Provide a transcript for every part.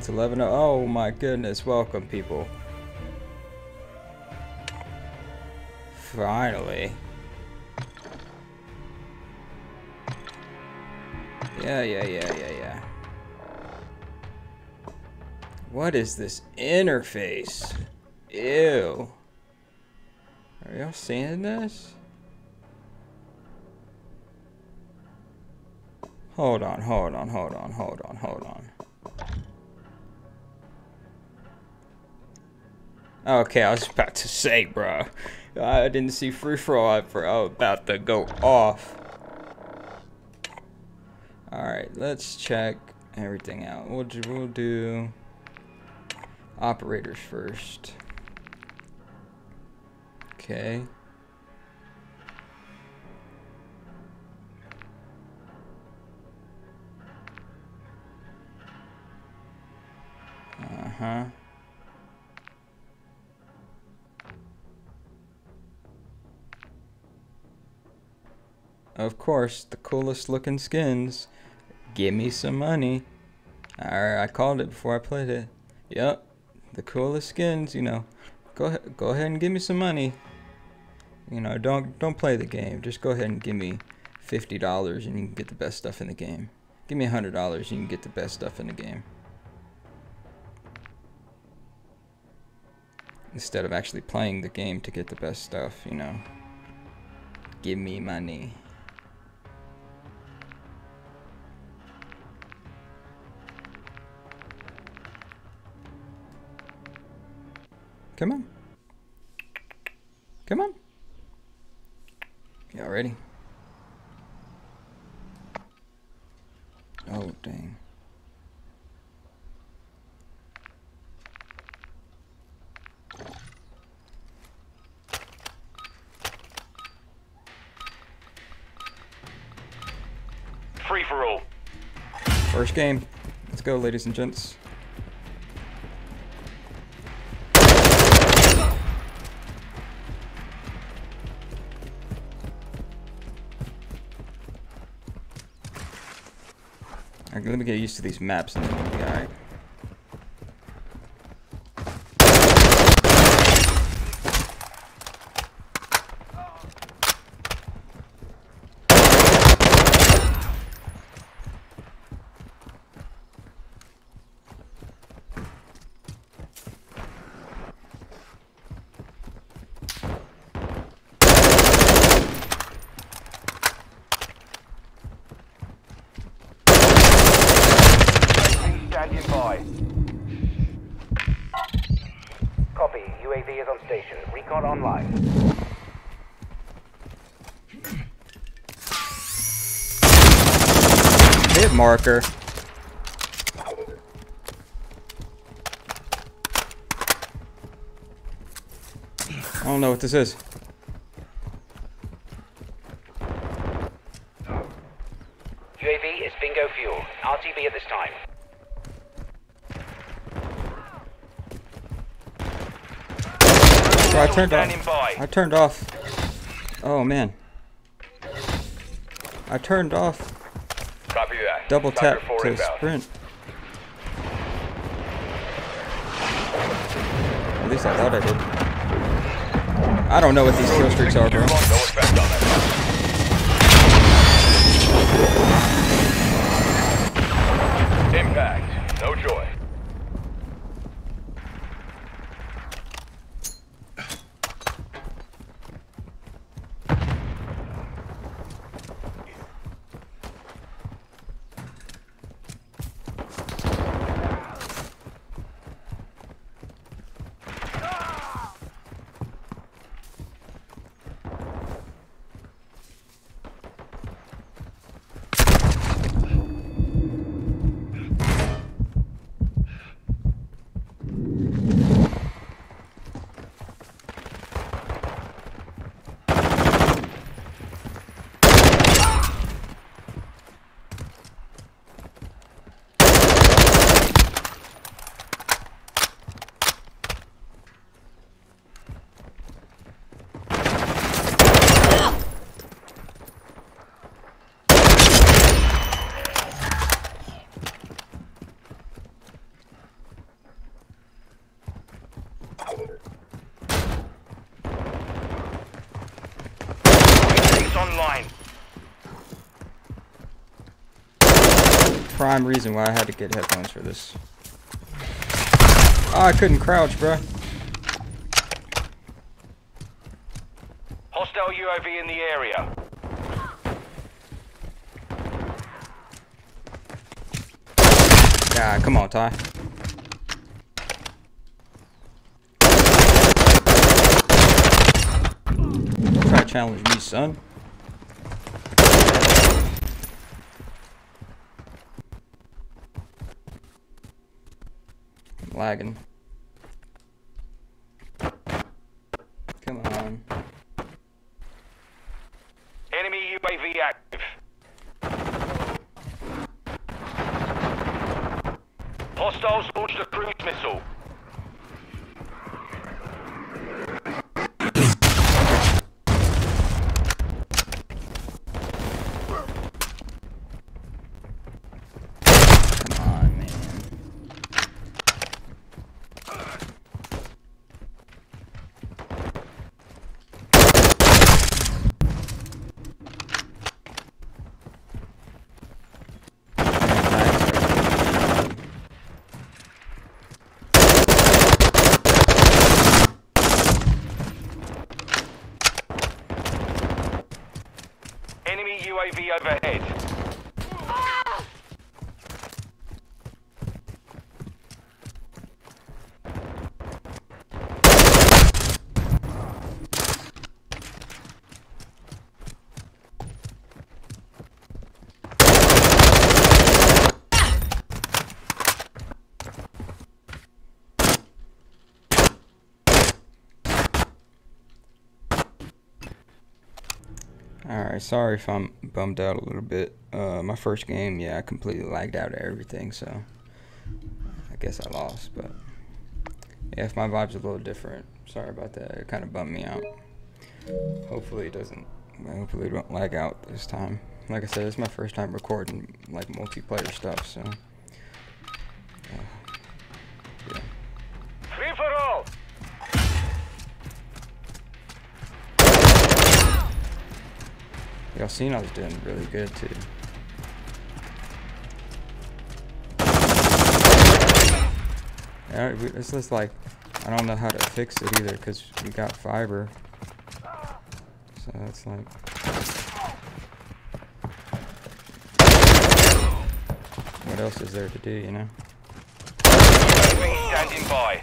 it's 11. Oh my goodness. Welcome, people. Finally. Yeah, yeah, yeah, yeah, yeah. What is this interface? Ew. Are y'all seeing this? Hold on, hold on, hold on, hold on, hold on. Okay, I was about to say, bro. I didn't see free for all. I was about to go off. Alright, let's check everything out. We'll do, we'll do operators first. Okay. Uh-huh. Of course, the coolest looking skins. Give me some money. I, I called it before I played it. Yep, the coolest skins, you know. Go ahead, go ahead and give me some money. You know, don't don't play the game. Just go ahead and give me fifty dollars and you can get the best stuff in the game. Give me a hundred dollars and you can get the best stuff in the game. Instead of actually playing the game to get the best stuff, you know. Give me money. Come on. Come on. Y'all ready? Oh, dang. Free for all. First game. Let's go, ladies and gents. Let me get used to these maps and then we'll be alright. Standing by. Copy. UAV is on station. Recon online. Hit marker. I don't know what this is. UAV is bingo fuel. RTB at this time. Bro, I turned off. I turned off. Oh man. I turned off Copy that. double tap to inbound. sprint. At least I thought I did. I don't know what these kill streaks are, bro. No effect on that. Impact. No joy. Prime reason why I had to get headphones for this. Oh, I couldn't crouch, bruh. Hostile UAV in the area. God, come on, Ty. Try to challenge me, son. Lagging. Come on. Enemy UAV active. Hostiles launched a cruise missile. Come on, man. Enemy UAV overhead. Alright, sorry if I'm bummed out a little bit. Uh, my first game, yeah, I completely lagged out of everything, so I guess I lost, but yeah, if my vibe's a little different, sorry about that. It kind of bummed me out. Hopefully it doesn't, hopefully it won't lag out this time. Like I said, it's my first time recording like multiplayer stuff, so I was doing really good too. Alright, it's just like I don't know how to fix it either because we got fiber. So it's like what else is there to do, you know? Standing by.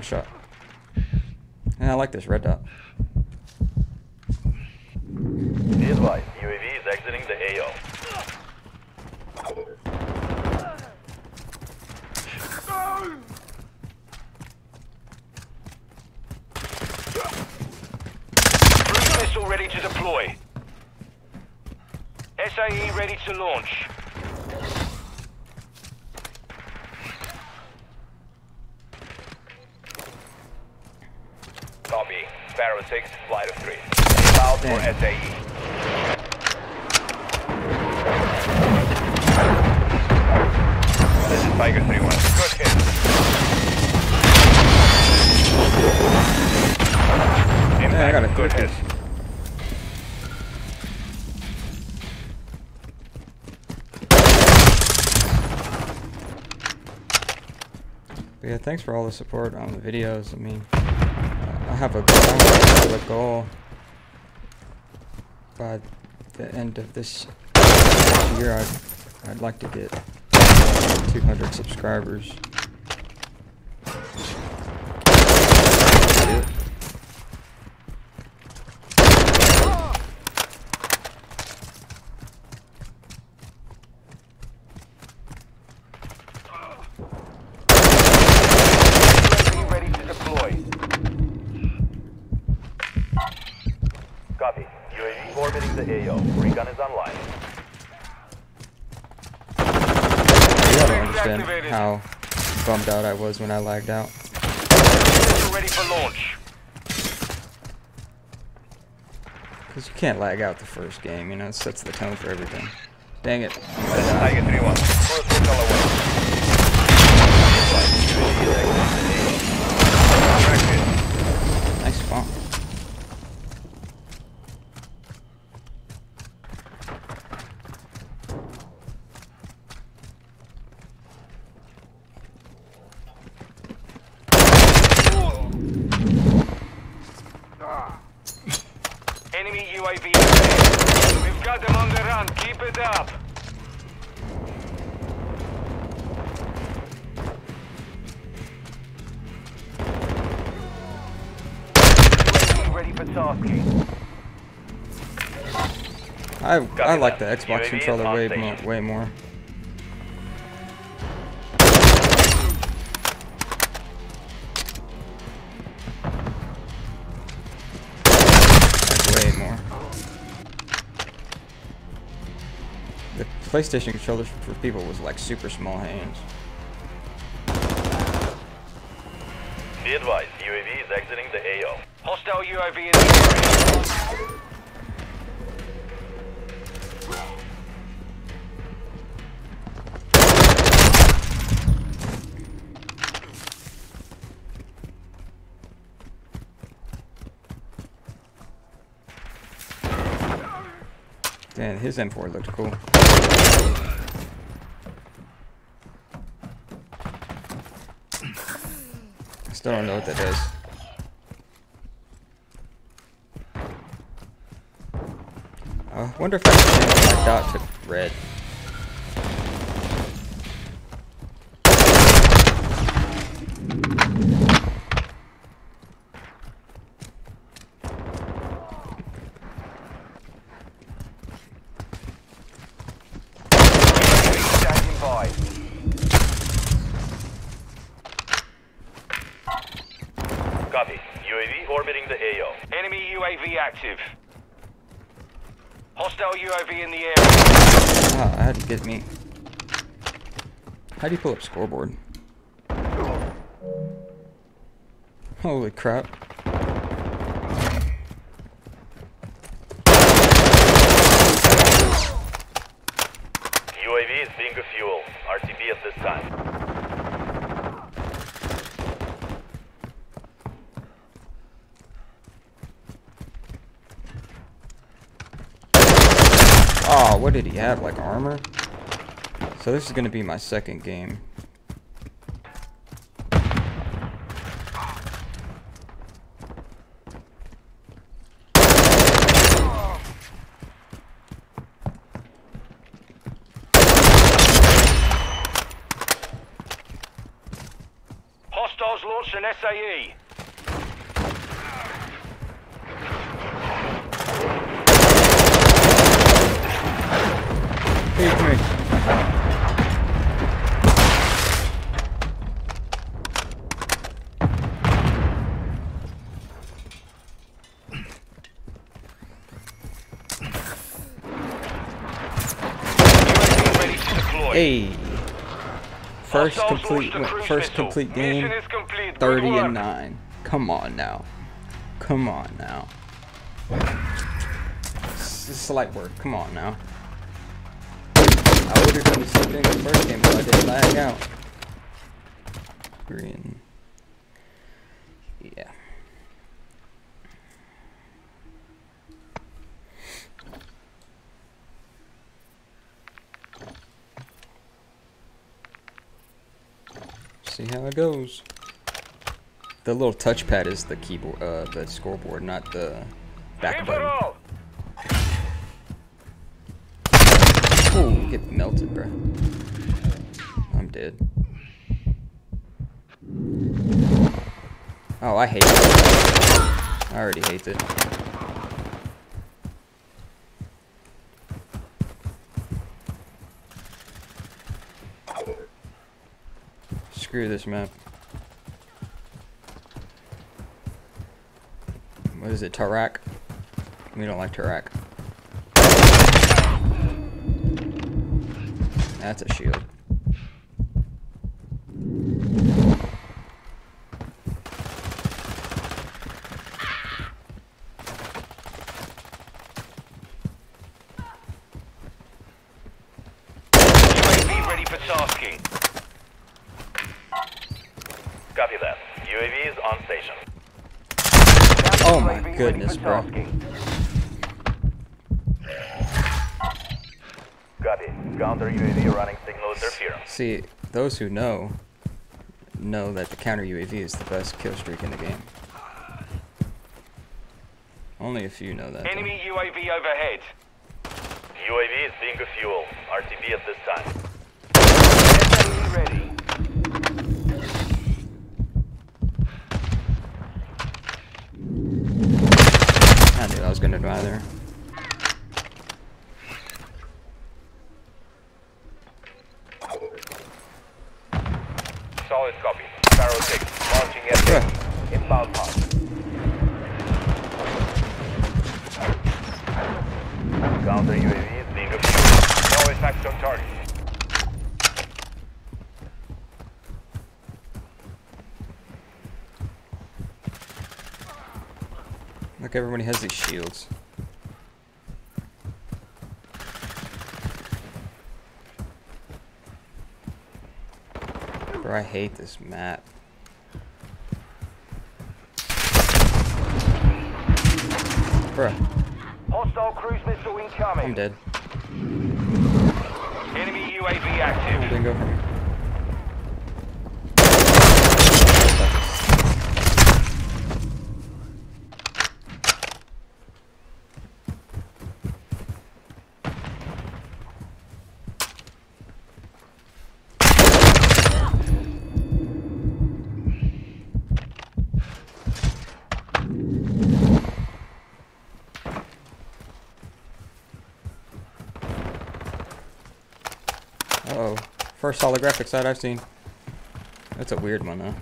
One shot. Yeah, I like this red dot. Be advised, UAV is exiting the AO. Cruise missile ready to deploy. SAE ready to launch. Copy. Sparrow 6, flight of 3. Out for Damn. SAE. This is Tiger 3-1. Good hit. Yeah, I gotta Impact. click Good this. hit. But yeah, thanks for all the support on the videos. I mean, I have a goal. A goal by the end of this year. I'd, I'd like to get 200 subscribers. Yeah. UAV ready to deploy. Copy. UAV orbiting the AO. Recon is online. You gotta understand how bummed out I was when I lagged out. Ready for launch. Because you can't lag out the first game, you know, it sets the tone for everything. Dang it. Tiger 3-1. First I I like the Xbox UAV controller way more, way more. Like, way more. The PlayStation controller for people was like super small hands. Be advised, UAV is exiting the AO. Hostile UAV in his M4 looked cool. I still don't know what that does. I wonder if I can change my dot to red. Get me. How do you pull up scoreboard? Holy crap. UAV is bingo fuel. RTB at this time. Oh, what did he have? Like armor? So this is gonna be my second game. Hostiles launched an. SAE. Hey, come here. UAV ready to deploy. Hey. First complete, first complete game. Mission is complete. Good 30 and 9. Come on now. Come on now. This is slight work. Come on now. I would have done the same thing in the first game, but I didn't lag out. Green. How it goes. The little touchpad is the keyboard, uh, the scoreboard, not the back button. Ooh, get melted, bro. I'm dead. Oh, I hate it. I already hate it. Screw this map. What is it, Taraq? We don't like Taraq. That's a shield. See, those who know know that the counter UAV is the best kill streak in the game. Only a few know that. though. Enemy UAV overhead. UAV is bingo fuel. RTB at this time. SAE ready. I knew I was gonna die there. Solid copy. Sparrow 6. Launching SAE. Inbound pass. Counter UAV is bingo fuel. No attacks on target. Look, everybody has these shields. Bro, I hate this map. Bruh, Hostile cruise missile incoming. I'm dead. Enemy UAV active. Didn't go for me. Uh oh. First holographic sight I've seen. That's a weird one, though.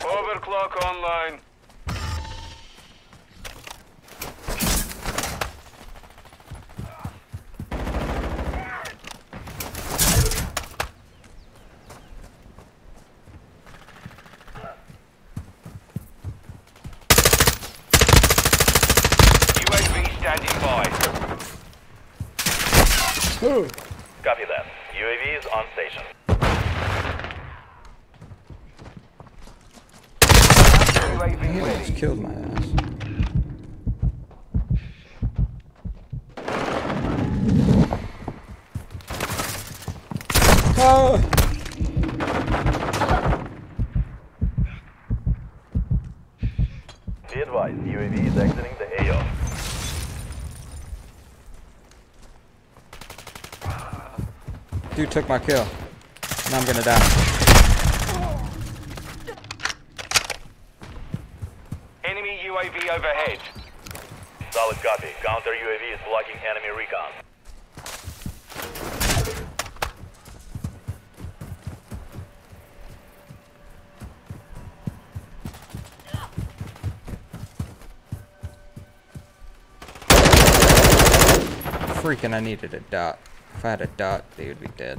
Overclock online. UAV standing by. Copy that. UAV is on station. UAV He ready. almost killed my ass. Oh! Be advised, UAV is exiting the AO. Dude took my kill. Now I'm gonna die. Enemy UAV overhead. Solid copy. Counter UAV is blocking enemy recon. Freaking, I needed a dot. If I had a dot, they would be dead.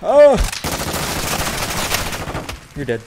Oh! You're dead.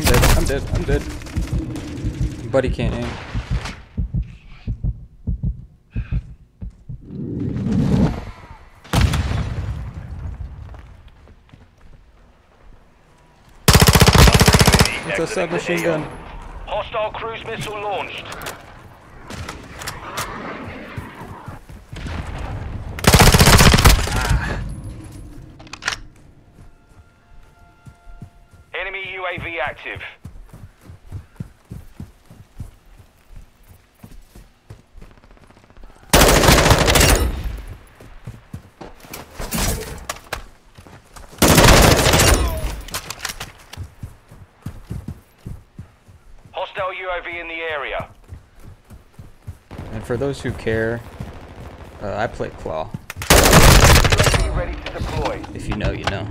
I'm dead. I'm dead. I'm dead. Buddy can't aim. It's a submachine gun. Hostile cruise missile launched. Enemy active. Hostile UAV in the area. And for those who care, uh, I play Claw. Ready to deploy. If you know, you know.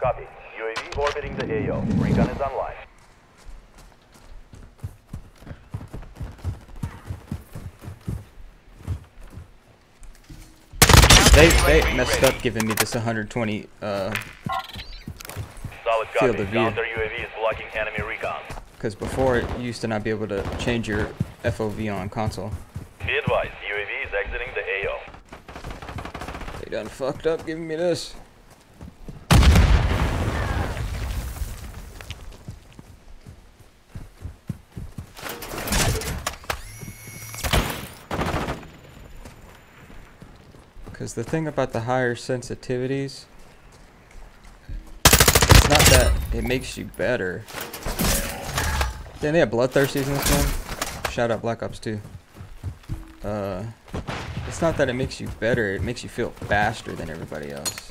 Copy. UAV AO. Recon is online. They they messed up giving me this 120 uh Solid Field of view. Counter UAV is blocking enemy recon. because before it used to not be able to change your FOV on console. Be advised, UAV is exiting the AO. They done fucked up giving me this. Because the thing about the higher sensitivities, it's not that it makes you better. Damn, they have bloodthirsties in this one. Shout out Black Ops 2. Uh, it's not that it makes you better, it makes you feel faster than everybody else.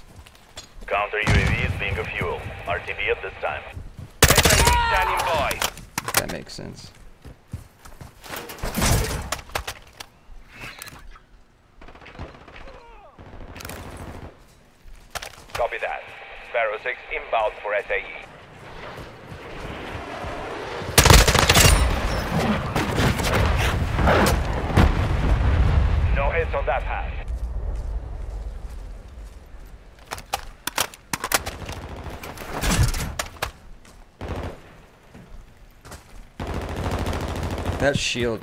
Counter UAV is bingo fuel. RTB at this time. SAE standing that makes sense. Copy that. Sparrow 6 inbound for. SAE. No hits on that pass. That shield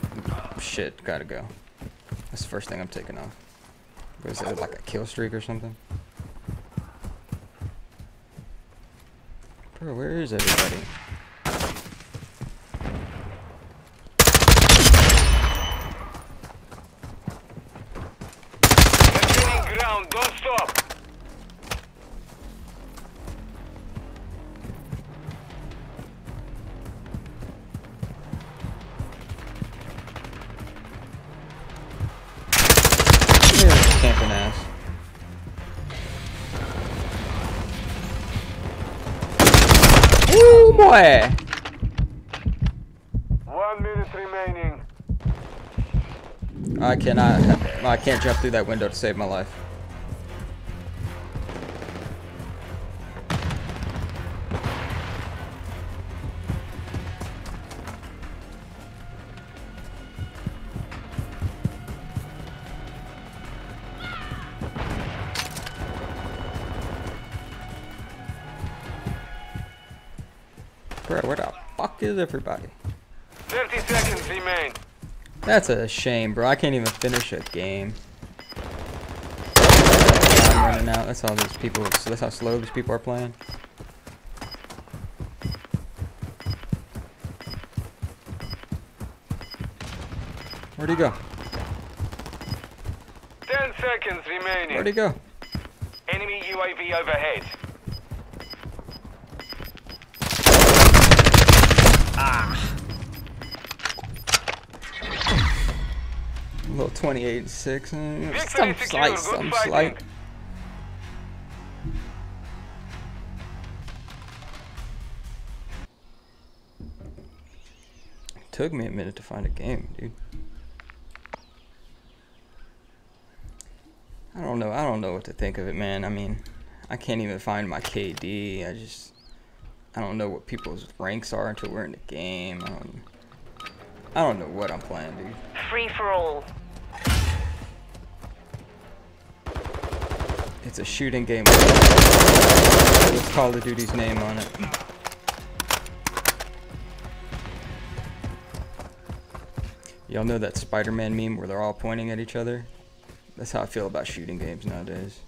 shit gotta go. That's the first thing I'm taking off. What is it, like a kill streak or something? Is everybody? Boy! One minute remaining. I cannot. I can't jump through that window to save my life. Is everybody? 30 seconds remain. That's a shame, bro. I can't even finish a game. I'm running out. That's how these people. That's how slow these people are playing. Where'd he go? 10 seconds remaining. Where'd he go? Enemy UAV overhead. 28 and 6. mm, Victory Some slight, some slight. Took me a minute to find a game, dude. I don't know. I don't know what to think of it, man. I mean, I can't even find my KD. I just, I don't know what people's ranks are until we're in the game. I don't, I don't know what I'm playing, dude. Free for all. It's a shooting game with Call of Duty's name on it. Y'all know that Spider-Man meme where they're all pointing at each other? That's how I feel about shooting games nowadays.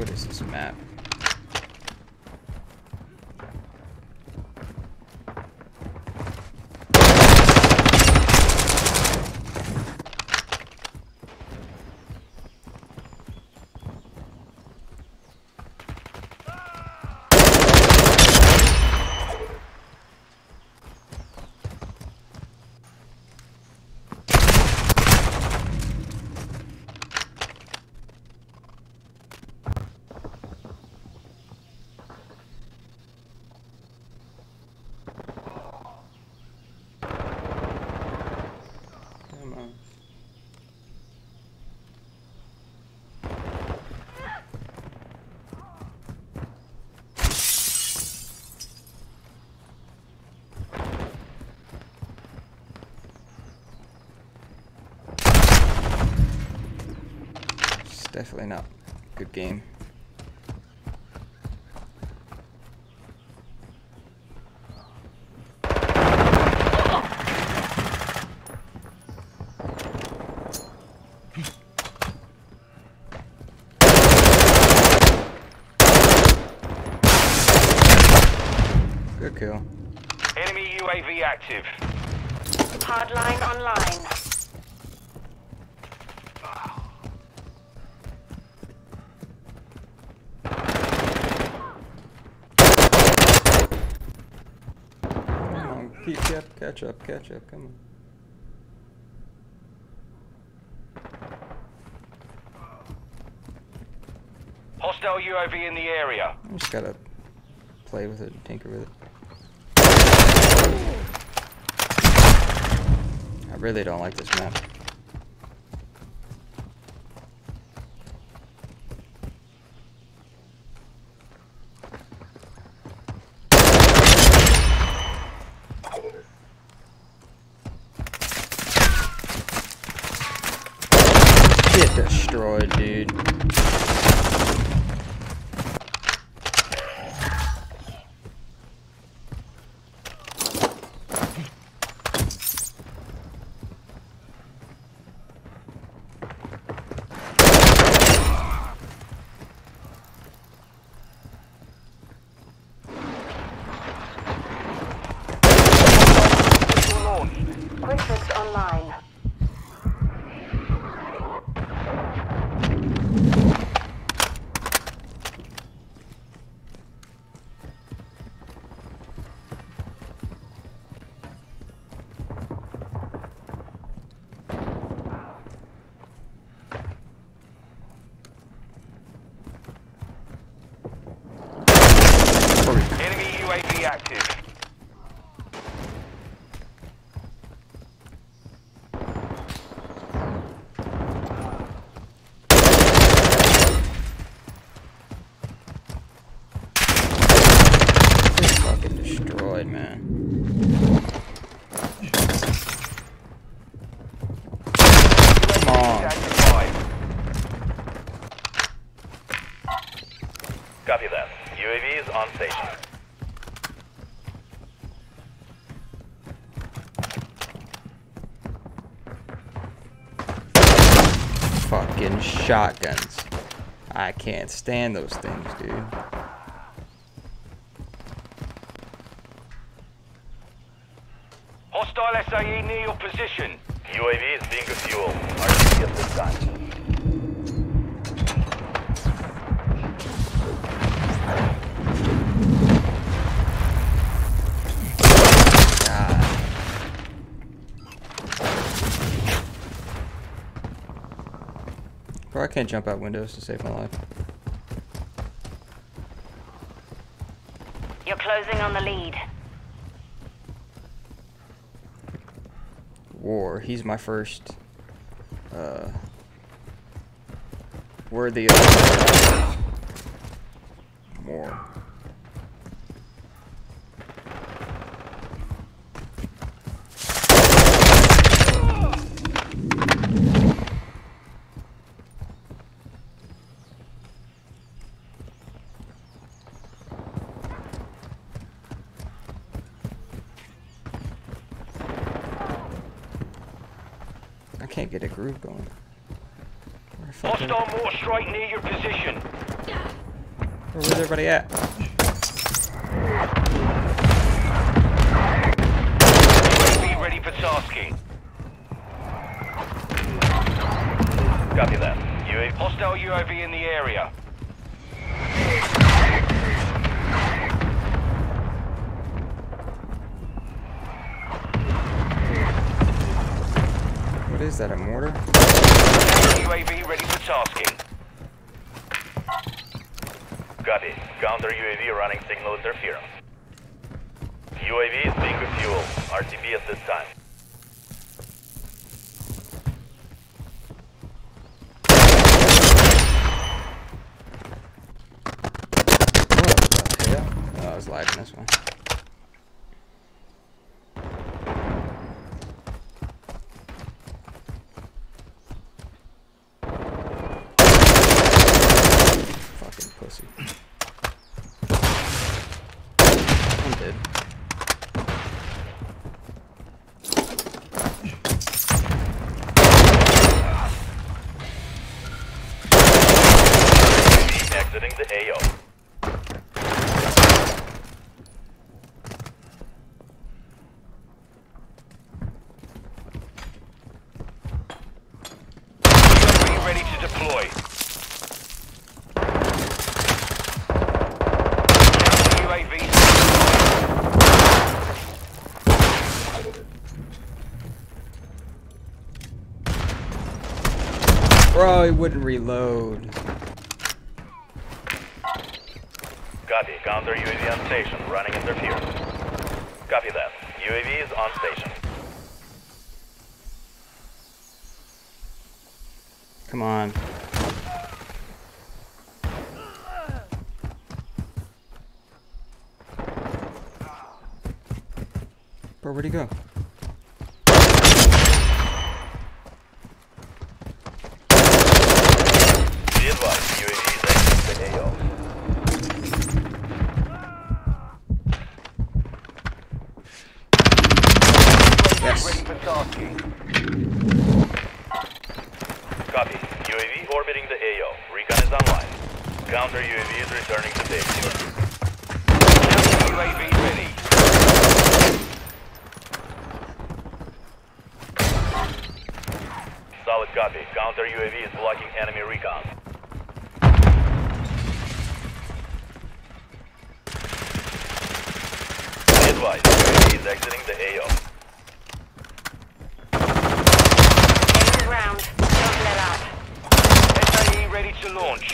what is this map? Come on. It's definitely not good game. Good kill. Enemy UAV active. Hardline online. Keep, keep, catch up, catch up, come on. Hostile UAV in the area. I just gotta play with it, tinker with it. I really don't like this map. Shotguns. I can't stand those things, dude. Can't jump out windows to save my life. You're closing on the lead. War. He's my first uh worthy of more. I can't get a groove going. Hostile mortar strike near your position. Where's everybody at? UAV ready for tasking. Copy that. UAV Hostile UAV in the area. Is that, a mortar? UAV ready for tasking. Copy. Counter UAV running signal interference. UAV is being refueled. RTB at this time. What the hell? Oh, I was lagging this one. Fucking pussy. I'm dead. UAV exiting the AO. UAV ready to deploy. Counter UAV. He wouldn't reload. Copy. Counter UAV on station. Running interference. Copy that. UAV is on station. Come on. Bro, where'd he go? Be advised. UAV is exiting the AO. Yes. Ready for tasking. Copy. UAV orbiting the AO. Recon is online. Counter UAV is returning to base. Counter UAV ready. Solid copy. Counter UAV is blocking enemy recon. Be advised. UAV is exiting the AO. Gaining ground. Don't let up. SAE ready to launch.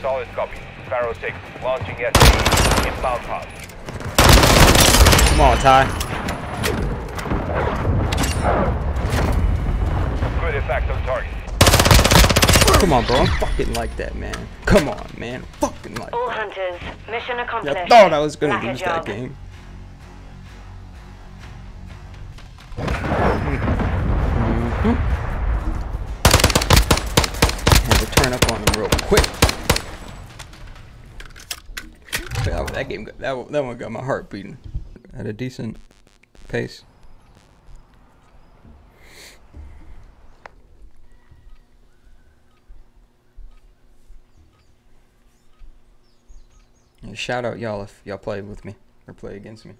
Solid copy. Sparrow 6, launching SAE. Inbound pod. Come on, Ty. Good effect on target. Come on, bro. I'm fucking like that, man. Come on, man. Fucking like All hunters. Mission accomplished. I thought I was gonna Lack lose that game. Game, that, one- that one got my heart beating at a decent pace. Shout out y'all if y'all play with me or play against me.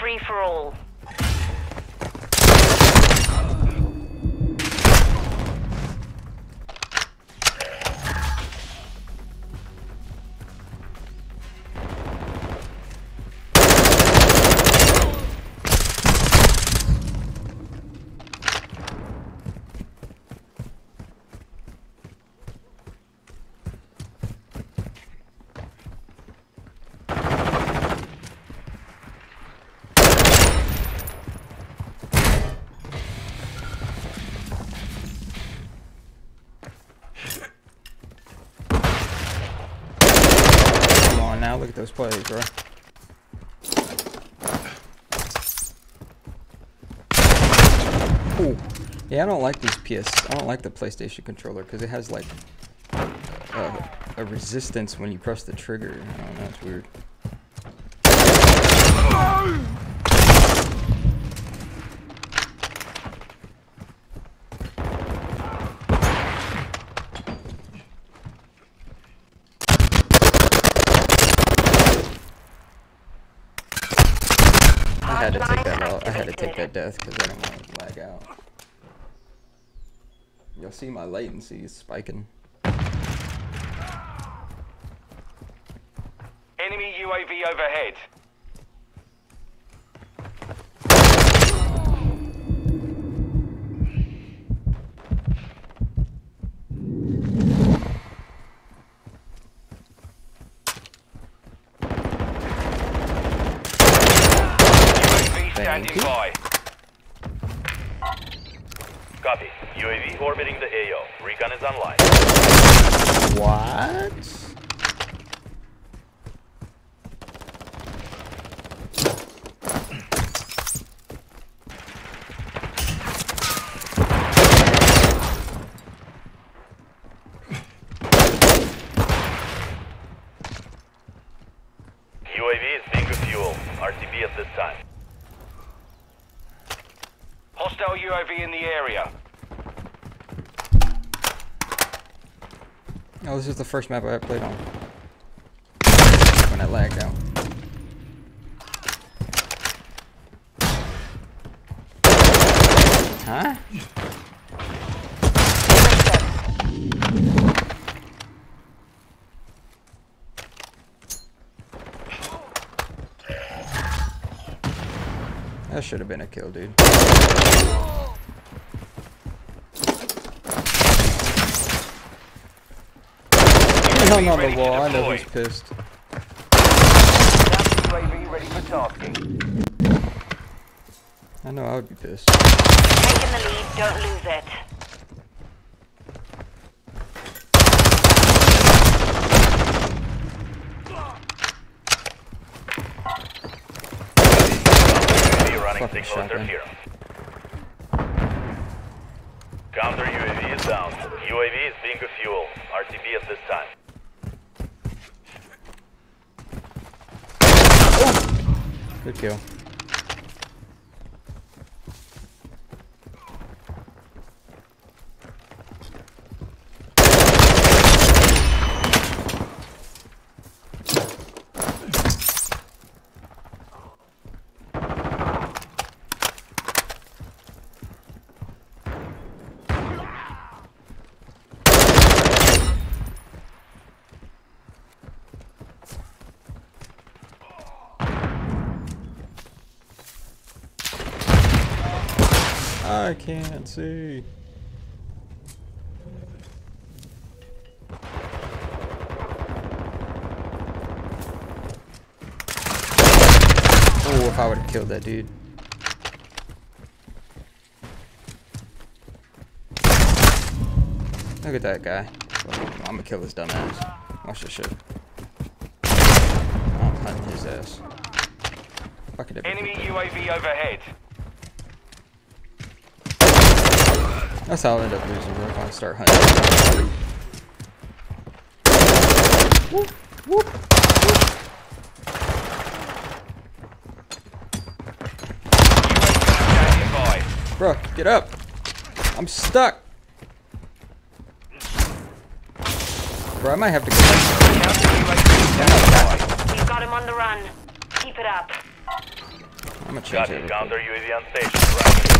Free for all. Those plays, bro. Ooh. Yeah, I don't like these PS. I don't like the PlayStation controller because it has like a, a resistance when you press the trigger. I don't know, it's weird. I had to take that Hardline out. I had to take that death because I don't want to lag out. You'll see my latency is spiking. Enemy UAV overhead. UAV standing you. by. Copy. UAV orbiting the AO. Recon is online. What? UAV is bingo fuel. RTB at this time. Hostile UAV in the area. Is the first map I played on. When I lagged out. Huh? That should have been a kill, dude. He hung on the wall. I know he's pissed. Ready for. I know I would be pissed. Taking the lead, don't lose it. Fucking shotgun. Counter UAV is down. UAV is bingo fuel. RTB at this time. Good kill. I can't see. Oh, if I would have killed that dude. Look at that guy. I'm gonna kill this dumbass. Watch this shit. I'm hunting his ass. Fuck. Enemy UAV overhead. That's how I'll end up losing. We're gonna start hunting. Whoop, whoop. UAV standing by. Bro, get up. I'm stuck. Bro, I might have to go. Counter UAV standing. We've got him on the run. Keep it up. I'm gonna change Copy. everything. Counter UAV on station. Running.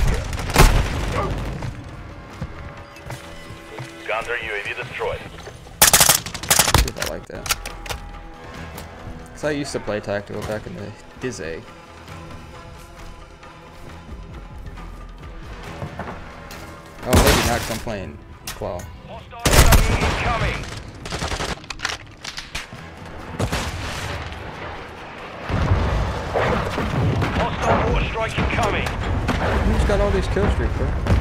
Counter UAV destroyed. I like that. Cause I used to play tactical back in the Dizzy. Oh, maybe not playing Claw. Hostile UAV incoming. Hostile mortar strike incoming. Who's got all these kill streaks, bro?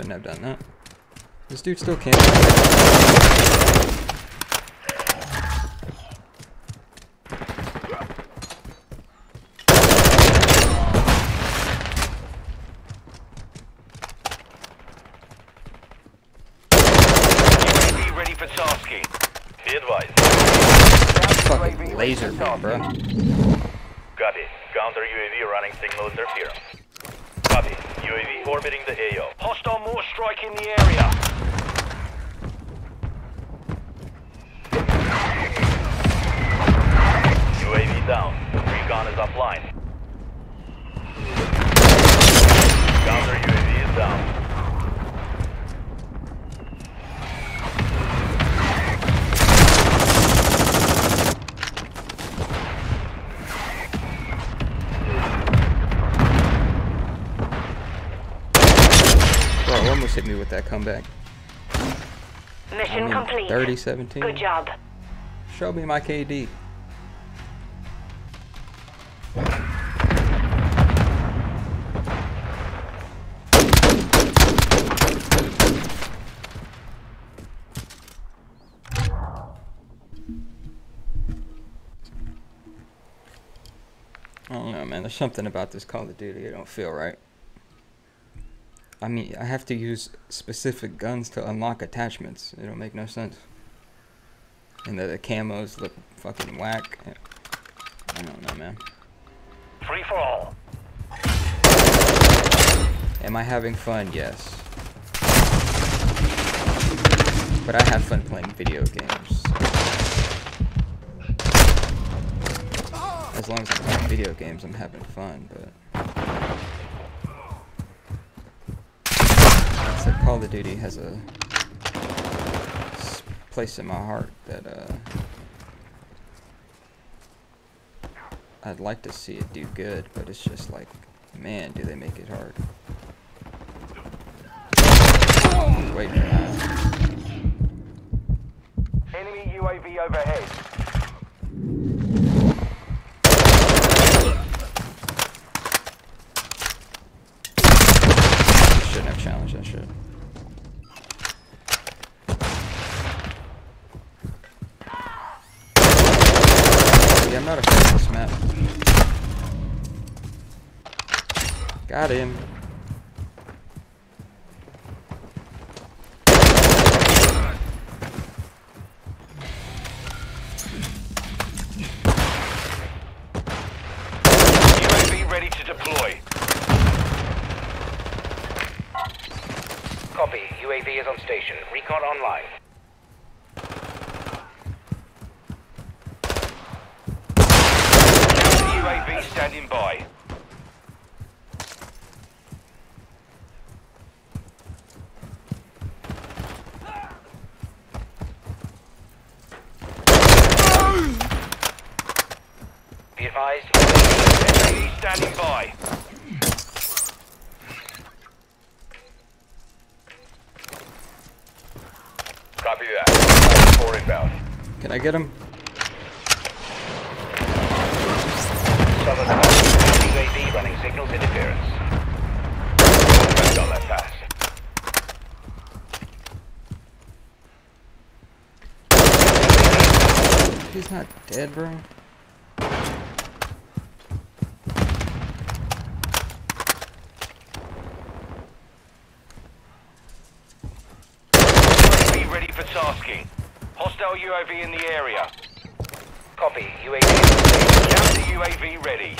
Shouldn't have done that. This dude still can't. Laser beam, bro. Copy. Counter UAV running signal interference. Copy. UAV orbiting the AO. Strike in the area. That comeback. I Mission mean, complete. 30 17. Good job. Show me my KD. I don't know, man. There's something about this Call of Duty I don't feel right. I mean, I have to use specific guns to unlock attachments. It don't make no sense. And the, the camos look fucking whack. I don't know, man. Free for all. Am I having fun? Yes. But I have fun playing video games. As long as I'm playing video games, I'm having fun, but... It's like Call of Duty has a place in my heart that, uh... I'd like to see it do good, but it's just like, man, do they make it hard. Wait for that. Enemy UAV overhead. Shouldn't have challenged that shit. Yeah, I'm not afraid of this map. Got him. Copy. UAV is on station. Recon online. UAV standing by. Be advised. UAV standing by. Copy that. Four inbound. Can I get him? He's not dead, bro. UAV ready for tasking. Hostile UAV in the area. Copy. UAV. Counter UAV ready.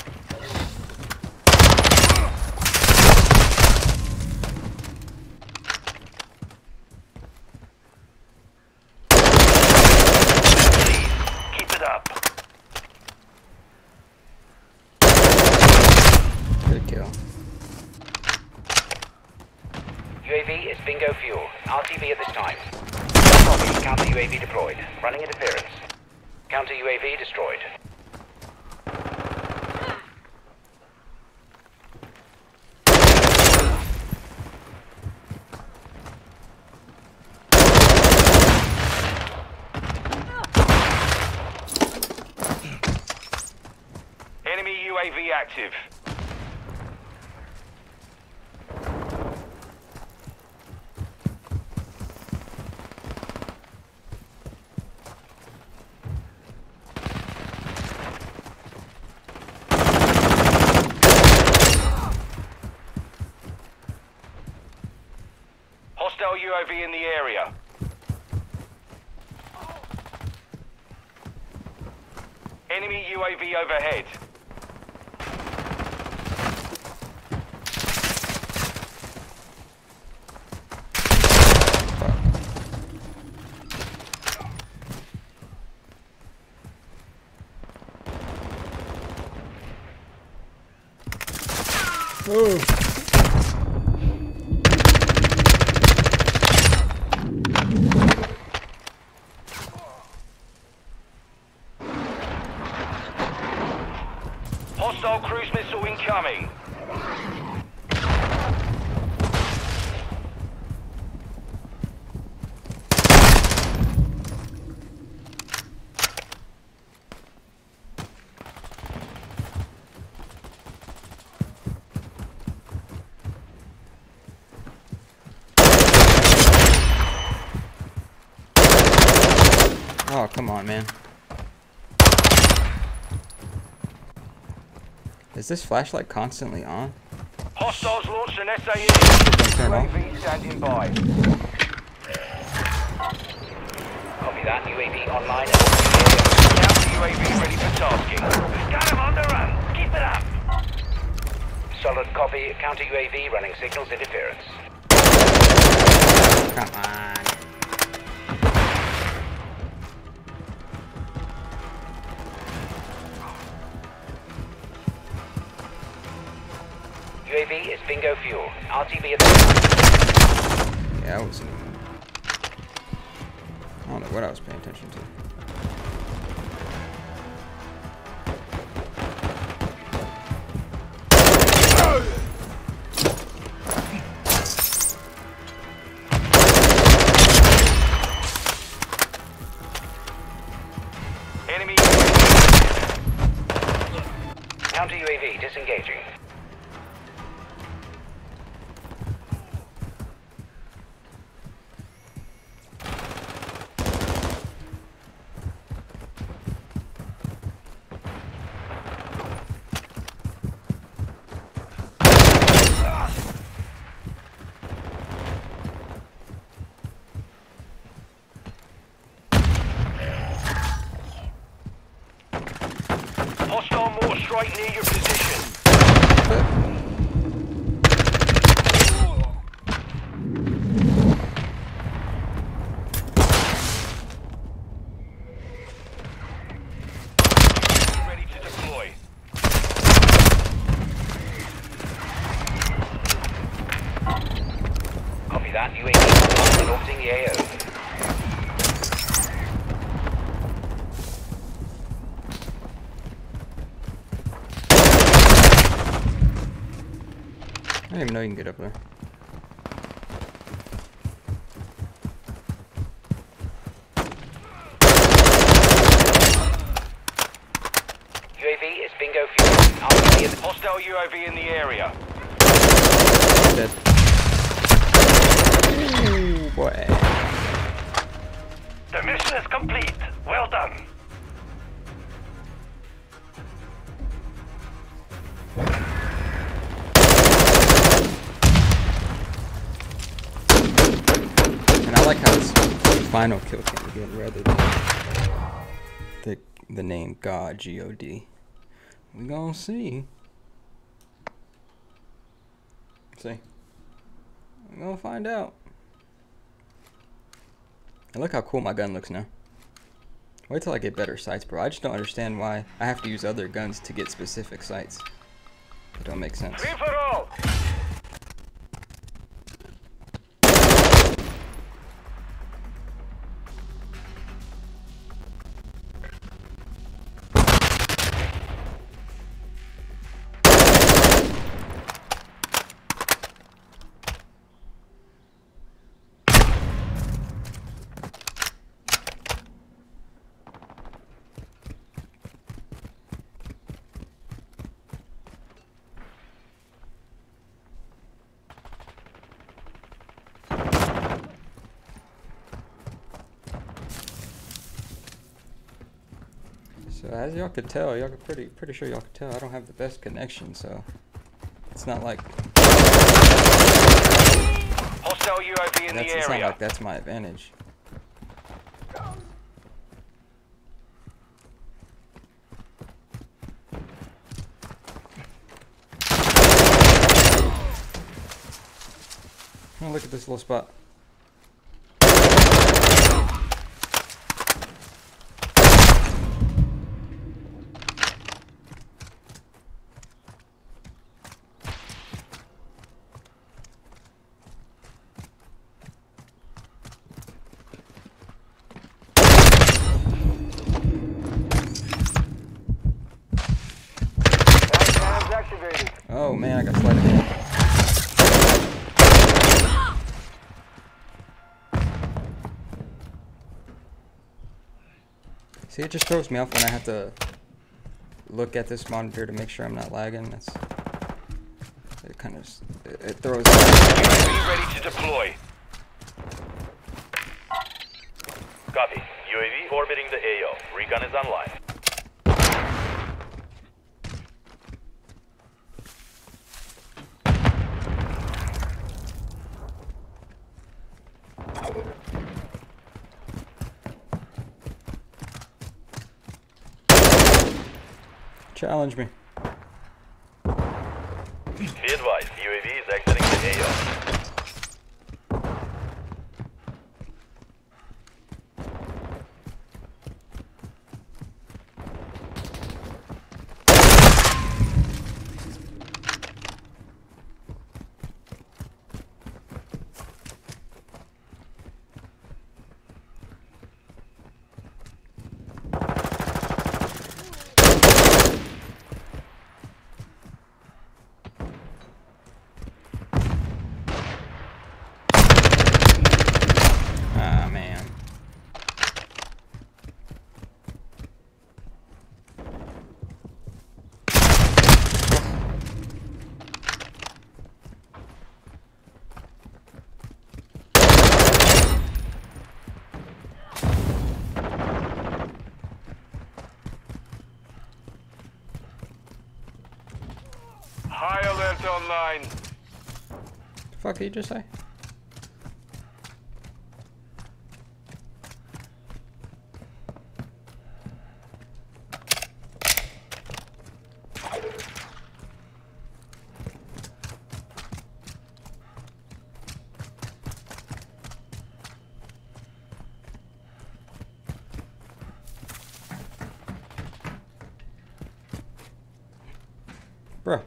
Please, keep it up. Good kill. UAV is bingo fuel. RTB at this time. Copy. Counter UAV deployed. Running interference. Counter UAV destroyed. Enemy UAV active. Hostile UAV in the area. Enemy UAV overhead. Hostile cruise missile incoming. Oh, come on, man. Is this flashlight constantly on? Hostiles launched an SAE. Turn off. UAV standing by. Copy that. UAV online. Counter UAV ready for tasking. Got him on the run. Keep it up. Solid copy. Counter UAV running signals interference. Come on. UAV is bingo fuel. RTB at Yeah, I even. I don't know what I was paying attention to. Know you can get up there. God. We gonna see. See. We gonna find out. And look how cool my gun looks now. Wait till I get better sights, bro. I just don't understand why I have to use other guns to get specific sights. It don't make sense. As y'all could tell, y'all pretty pretty sure y'all could tell I don't have the best connection, so it's not like hostile UAV in that's, the area. Not like that's my advantage. Oh, look at this little spot. See, it just throws me off when I have to look at this monitor to make sure I'm not lagging. It. Kind of it, it throws. Ready to deploy. Copy. UAV orbiting the AO. Recon is online. Challenge me. Be advised, UAV is exiting the AO. Ah man. High alert online. You just say? Bro.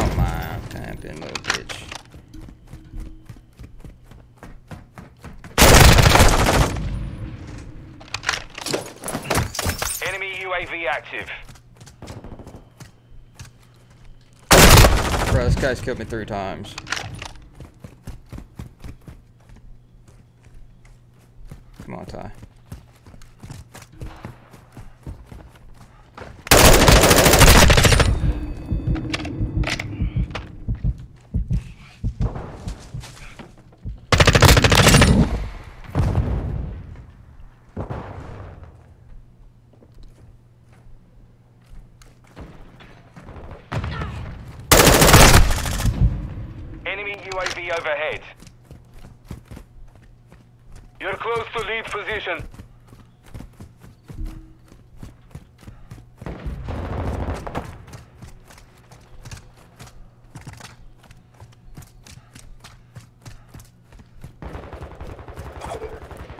Oh my, tapping little bitch. Enemy UAV active. Bro, this guy's killed me three times. Come on, Ty. Enemy UAV overhead. You're close to lead position.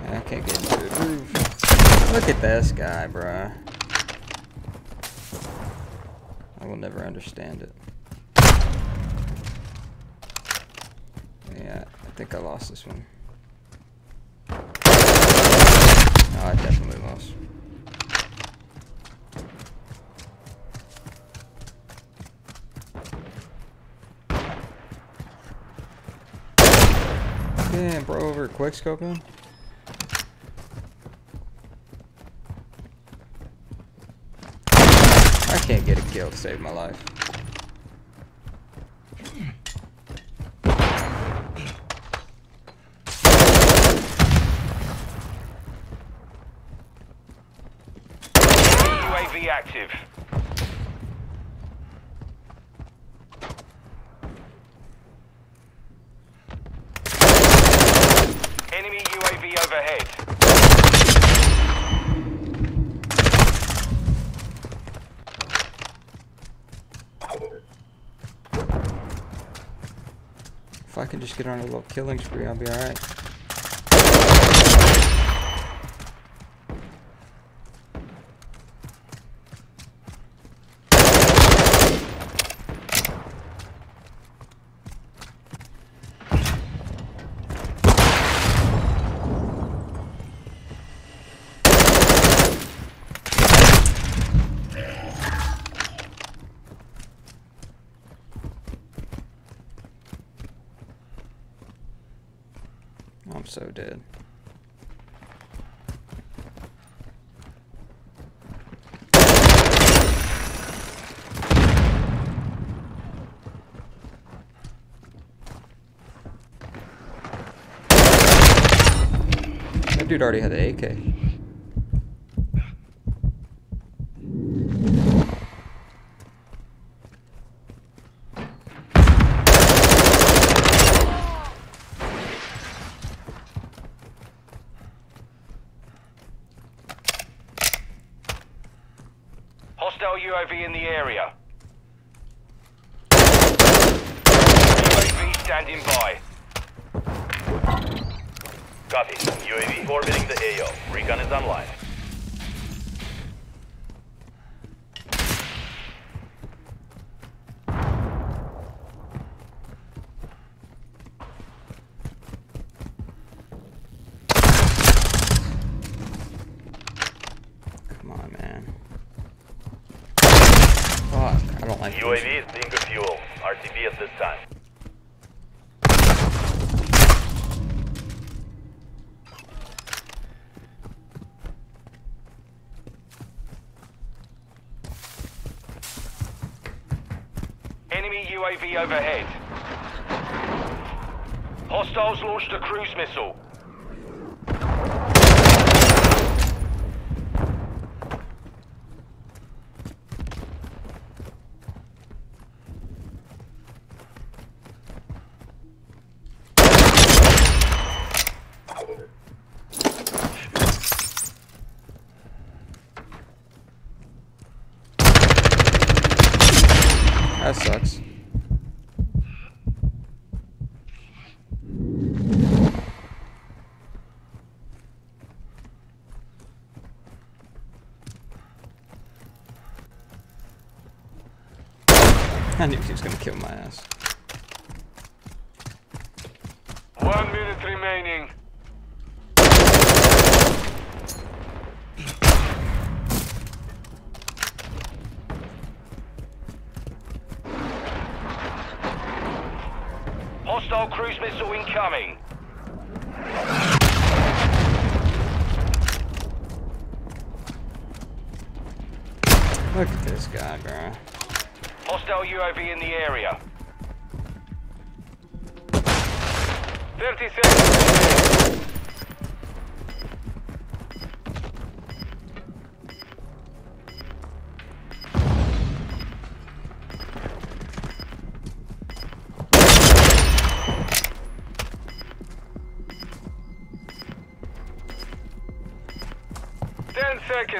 I can't get into the roof. Look at this guy, bruh. I will never understand it. Yeah, I think I lost this one. Oh, I definitely lost. Damn, bro, over quick scoping. I can't get a kill to save my life. UAV active. Enemy UAV overhead. If I can just get on a little killing spree, I'll be alright. So dead. That dude already had an AK. Hostile UAV in the area. UAV standing by. Copy. UAV orbiting the AO. Recon is online. Come on, man. Fuck, I don't like these. UAV is bingo fuel. RTB at this time. Enemy UAV overhead. Hostiles launched a cruise missile. That sucks. I knew he was gonna kill my ass.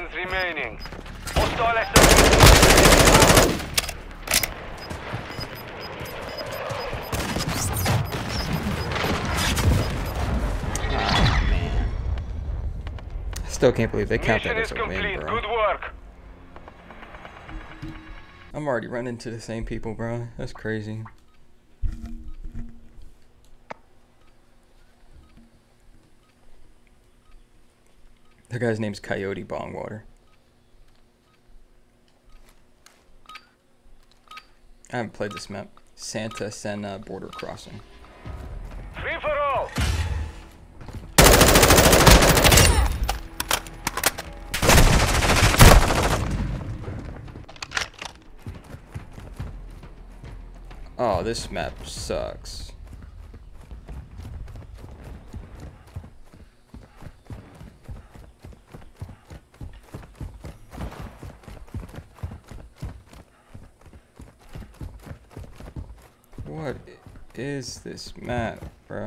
Seconds remaining. Hostile still can't believe they count Mission that as a win, bro. Good work. I'm already running into the same people, bro. That's crazy. The guy's name's Coyote Bongwater. I haven't played this map. Santa Seña Border Crossing. Free for all. Oh, this map sucks. What i- is this map, bro?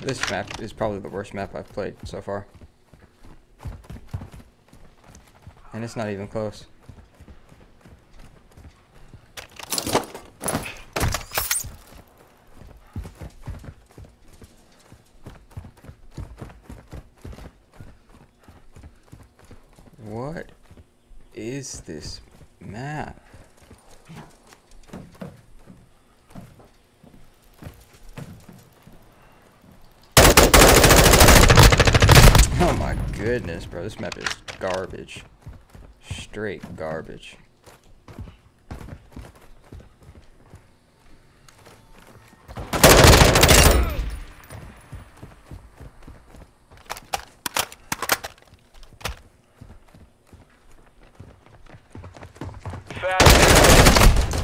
This map is probably the worst map I've played so far. And it's not even close. What is this map? Oh my goodness, bro. This map is garbage. Straight garbage.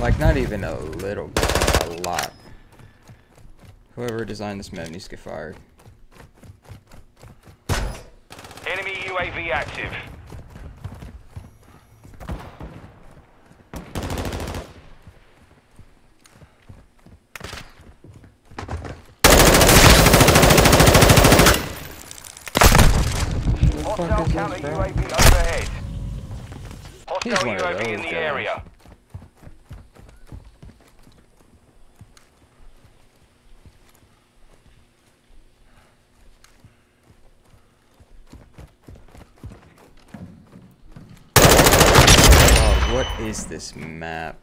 Like, not even a little bit, a lot. Whoever designed this map needs to get fired. Enemy UAV active. Hostile is this, counter bro? UAV overhead. He's Hostile one of UAV in those the guys. area. Oh, what is this map?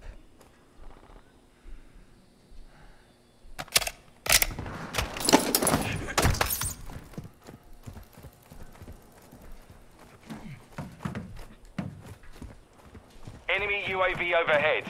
Enemy UAV overhead.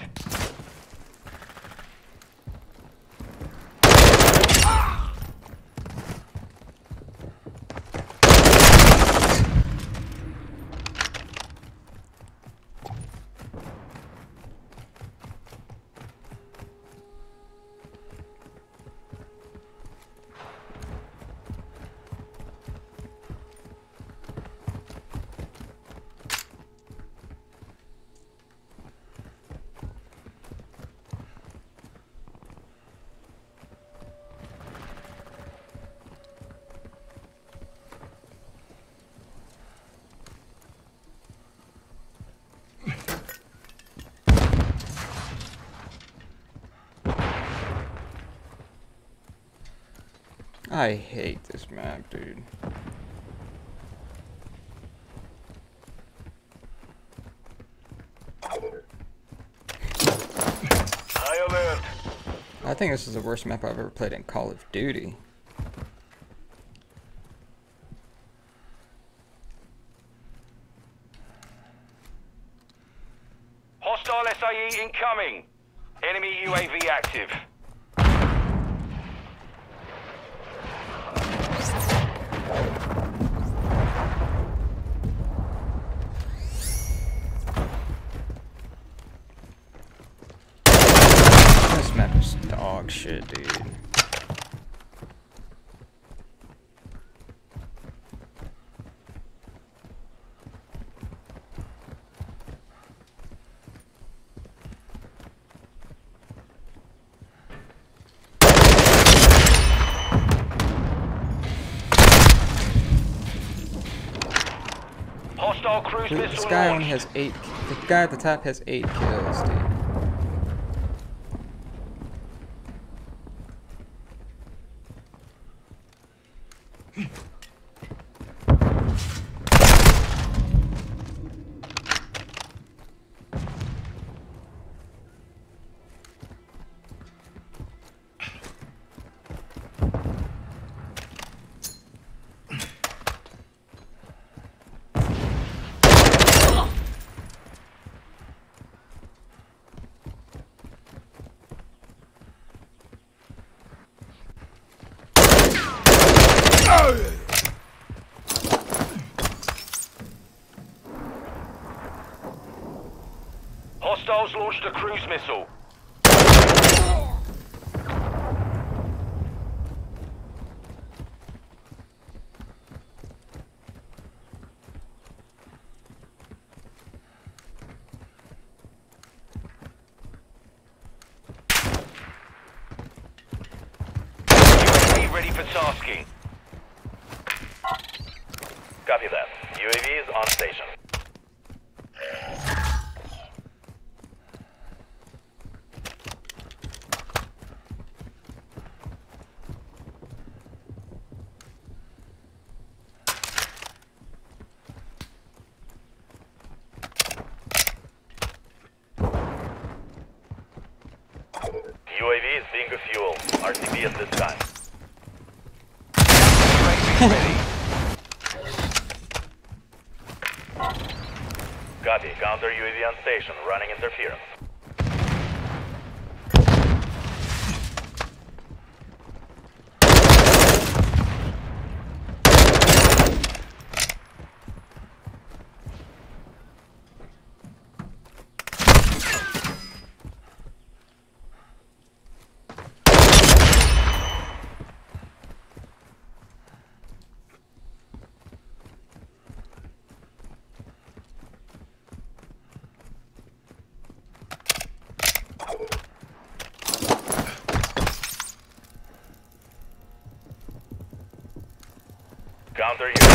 I hate this map, dude. I think this is the worst map I've ever played in Call of Duty. Hostile SAE incoming. Enemy UAV active. This map is dog shit, dude. Hostile cruise missile this guy only has eight. The guy at the top has eight kills, dude. Hostiles launched a cruise missile. UAV ready for tasking. Copy that. UAV is on station. UAV is being fuel. RTB at this time. UAV ready. Copy. Counter UAV on station. Running interference UAV.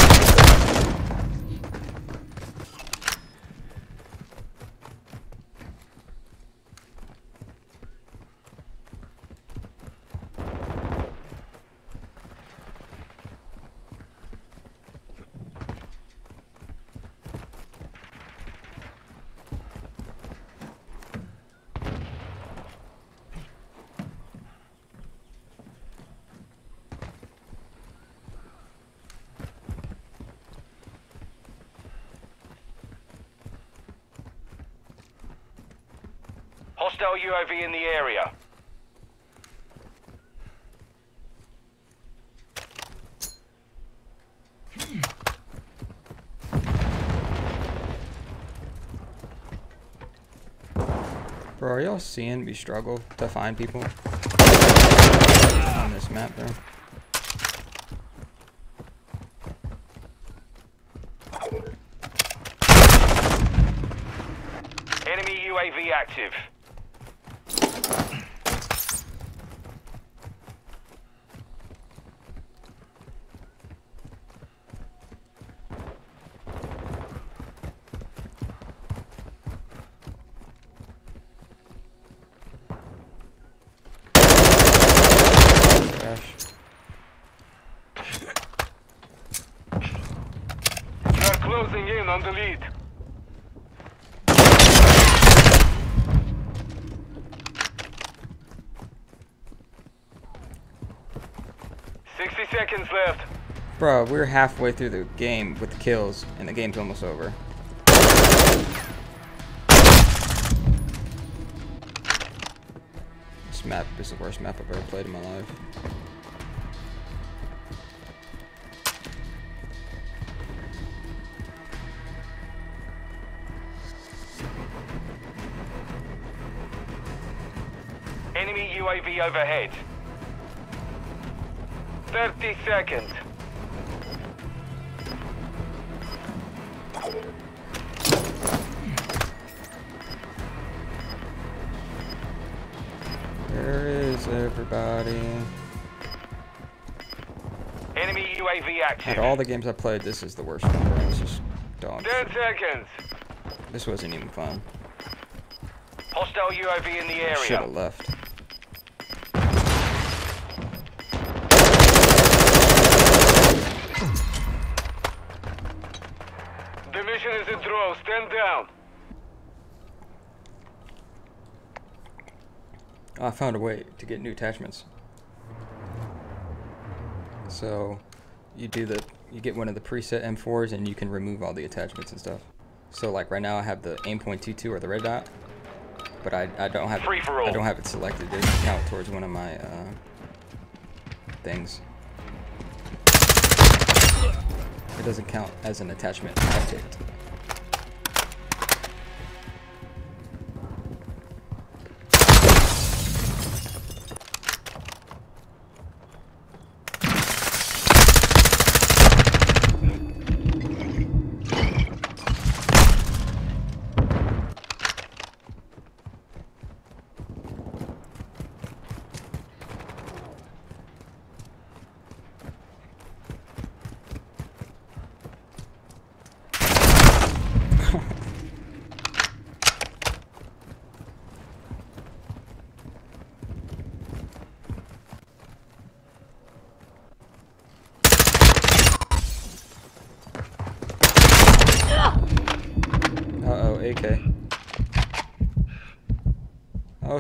Hostile UAV in the area. Bro, are y'all seeing me struggle to find people on this map, bro? Enemy UAV active. Gosh. You are closing in on the lead. Sixty seconds left. Bro, we're halfway through the game with the kills, and the game's almost over. This map is the worst map I've ever played in my life. Enemy UAV overhead. 30 seconds. Where is everybody? Enemy UAV Out active. of all the games I played, this is the worst one. It's just dog. 10 seconds. This wasn't even fun. Hostile UAV in the area. Should have left. Mission is in throw. Stand down. I found a way to get new attachments. So, you do the you get one of the preset M4s and you can remove all the attachments and stuff. So like right now I have the aim.22 or the red dot, but I, I don't have Free for all. I don't have it selected. It doesn't count towards one of my uh, things. It doesn't count as an attachment I picked.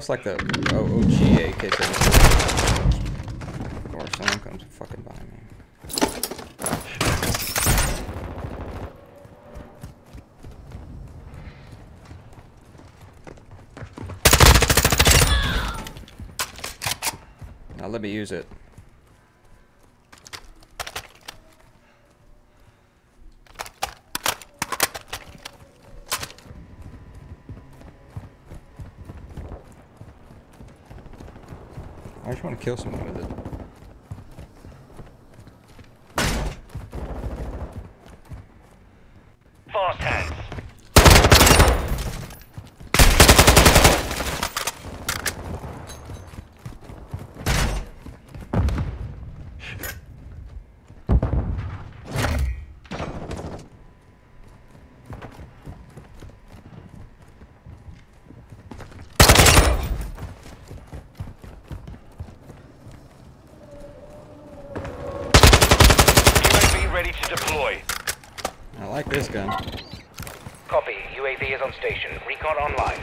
It's like the oh, OG AK. Or someone comes fucking by me. Now let me use it. Just want to kill someone with it. Fast hands. UAV ready to deploy. I like this gun. Copy. UAV is on station. Recon online.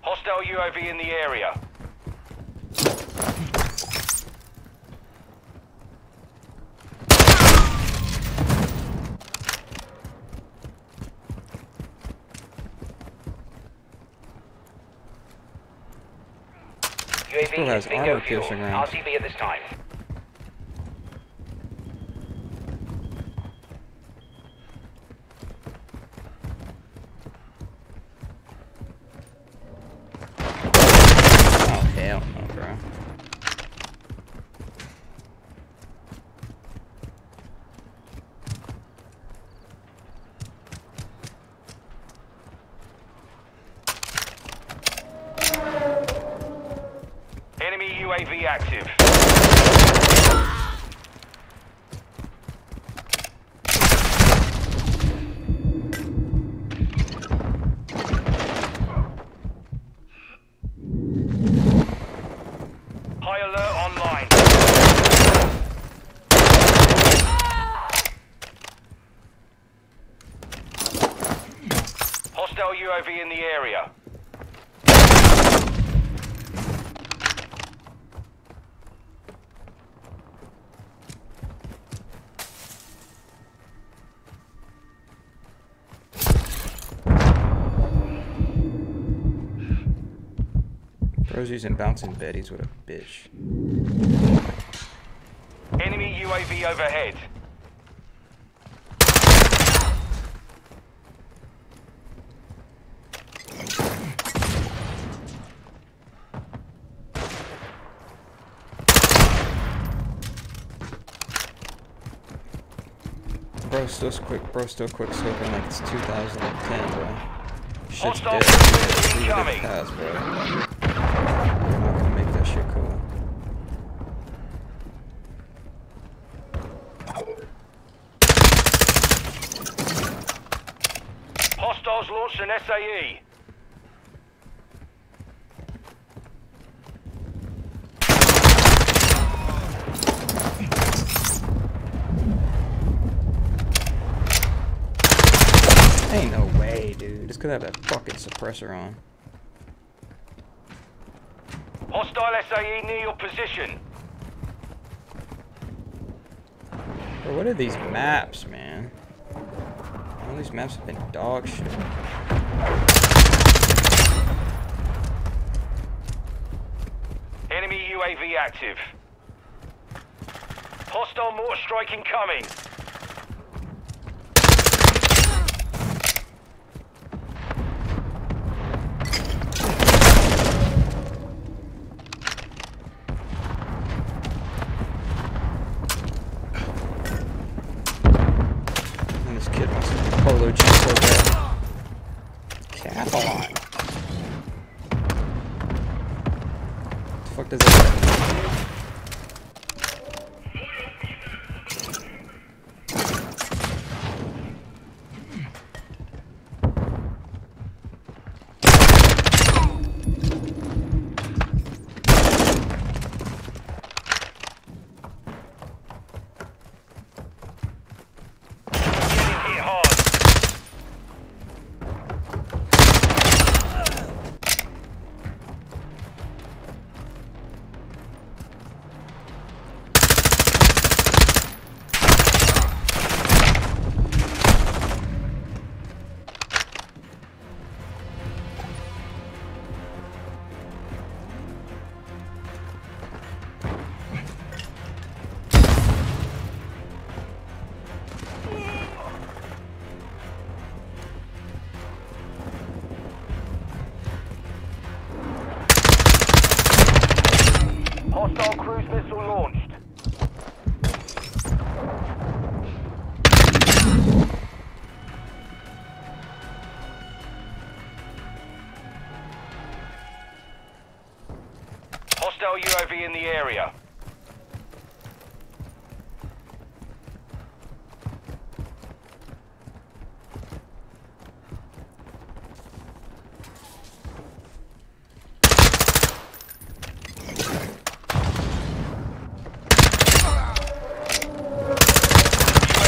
Hostile UAV in the area. UAV Still is has armor piercing rounds. RTB at this time. Oh hell no, bro. Enemy UAV active. High alert online. UAV in the area. Bro's using bouncing betties. What a bitch. Enemy UAV overhead. Bro, still quick. Bro, still quick scoping like it's 2010, bro. Shit's dead. Leave it pass, bro. I'm not gonna make that shit cool. Hostiles launched an. SAE. Ain't no way, dude. Just 'cause I have that fucking suppressor on. Hostile SAE near your position. Bro, what are these maps, man? All these maps have been dog shit. Enemy UAV active. Hostile mortar strike incoming. UAV in the area.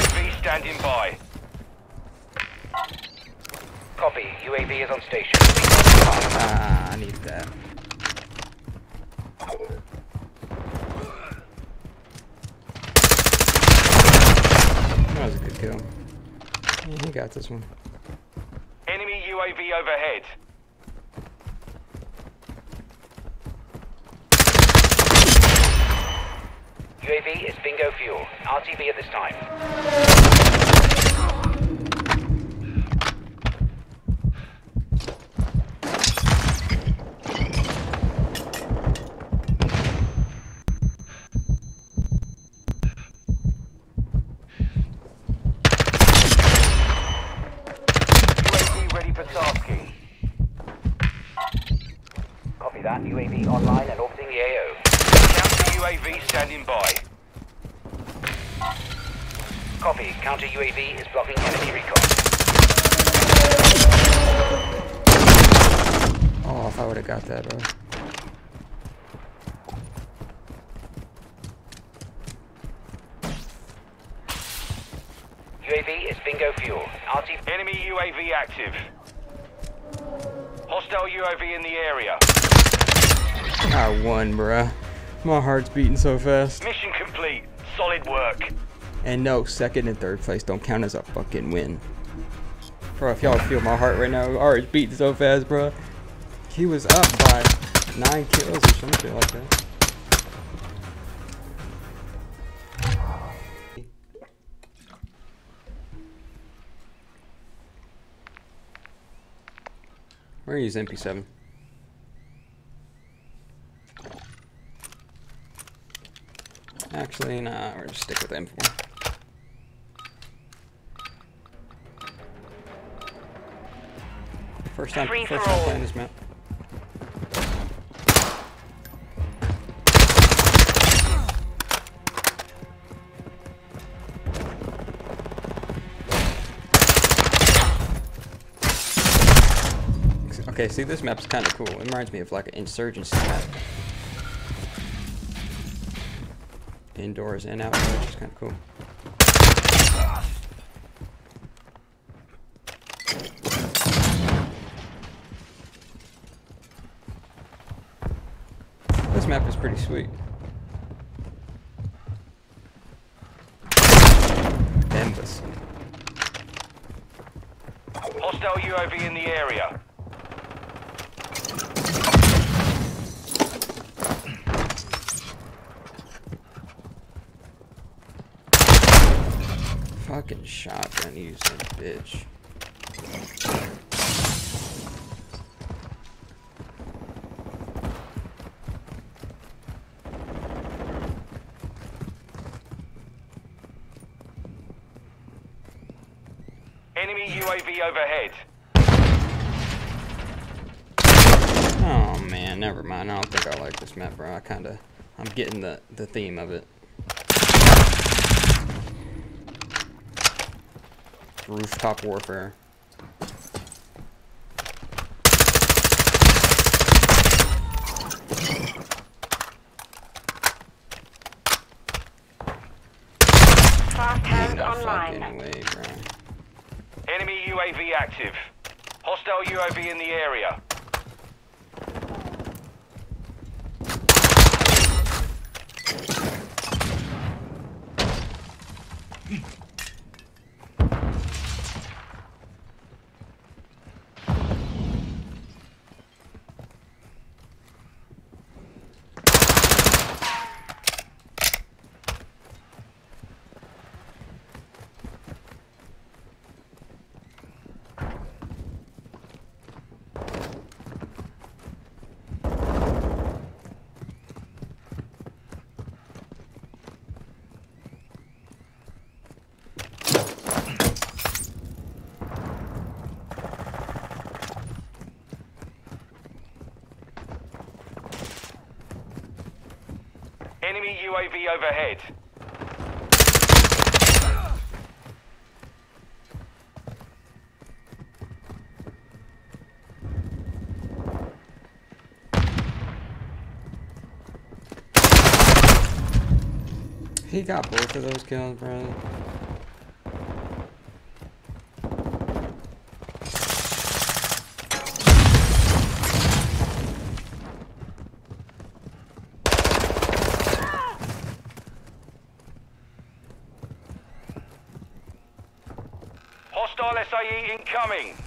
UAV standing by. Copy. UAV is on station. Ah, I need that. That was a good kill. Yeah, he got this one. Enemy UAV overhead. Heart's beating so fast. Mission complete. Solid work. And no, second and third place don't count as a fucking win. Bro, if y'all feel my heart right now, my heart's beating so fast, bro. He was up by nine kills or something like that. We're gonna use MP7. Actually, nah, we're just stick with M4. First time, Free first time playing this map. Okay, see this map's kind of cool. It reminds me of like an insurgency map. Indoors and outdoors, which is kind of cool. This map is pretty sweet. Embassy. Hostile UAV in the area. Fucking shotgun using bitch. Enemy UAV overhead. Oh man, never mind. I don't think I like this map, bro. I kinda, I'm getting the the theme of it. Rooftop warfare. Fast online. way. Enemy UAV active. Hostile UAV in the area. Enemy UAV overhead. He got both of those kills, bro. Coming.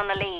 on the lead.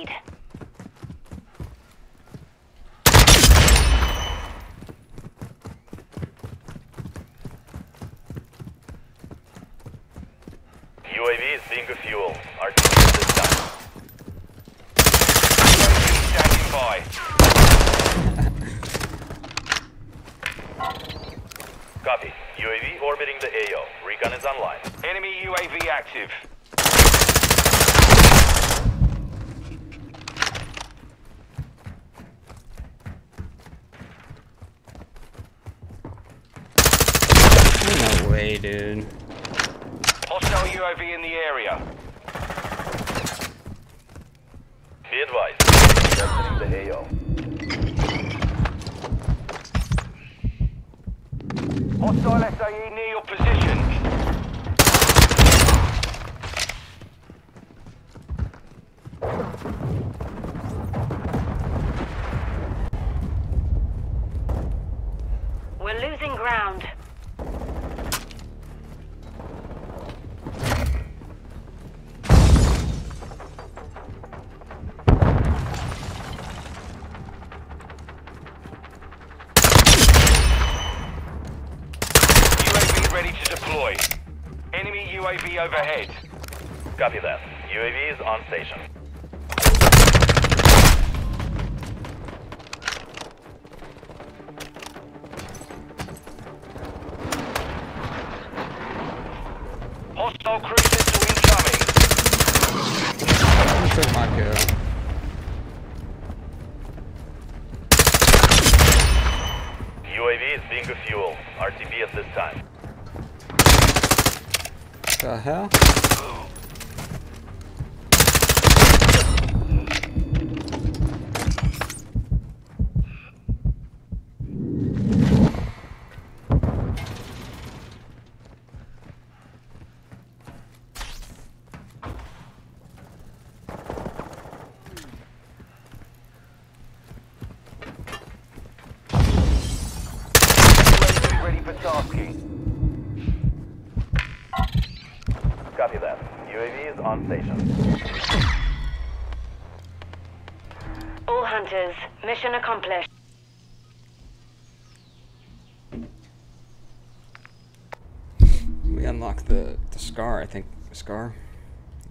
scar.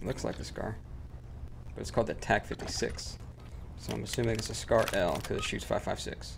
It looks like a scar. But it's called the TAQ-56. So I'm assuming it's a SCAR-L because it shoots 5.56.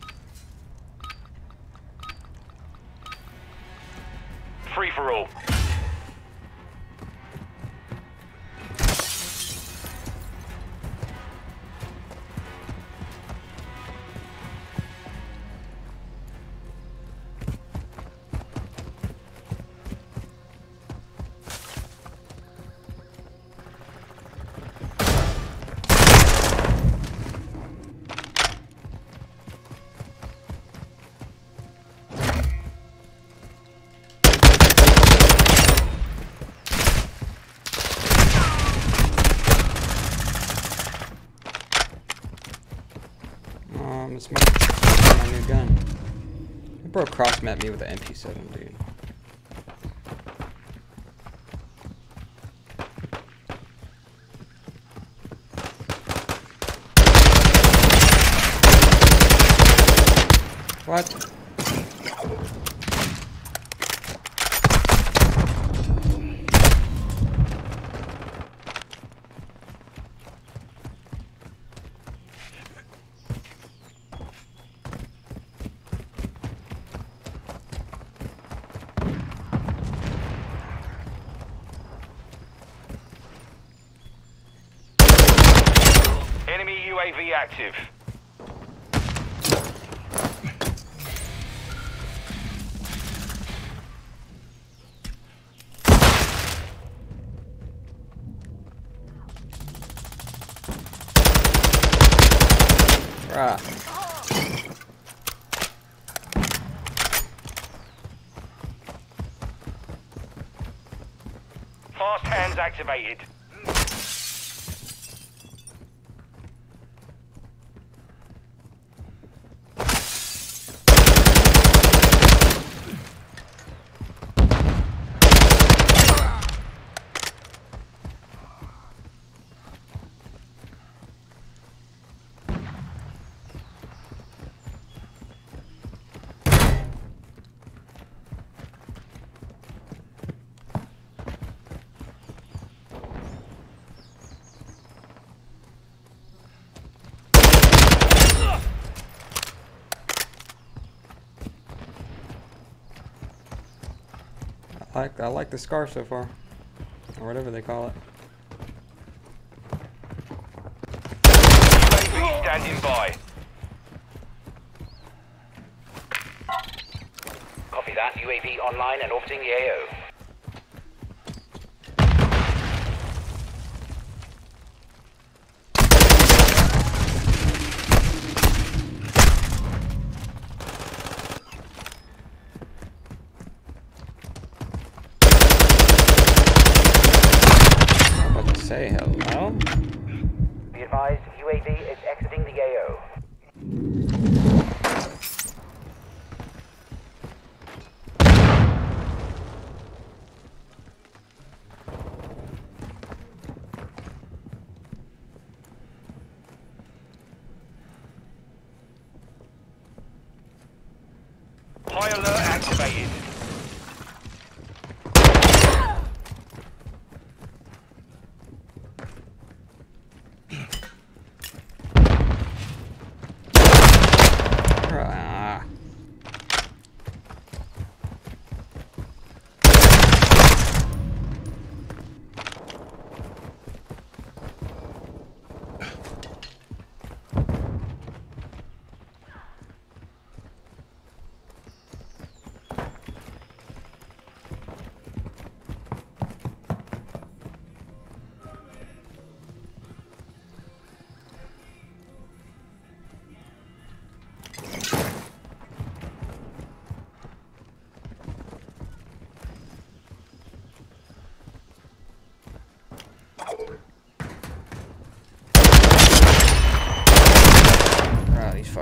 cross mapped me with an MP7, dude. What? Enemy UAV active. Fast hands activated. Like I like the scar so far. Or whatever they call it. Standing by. Copy that. UAV online and orbiting the AO.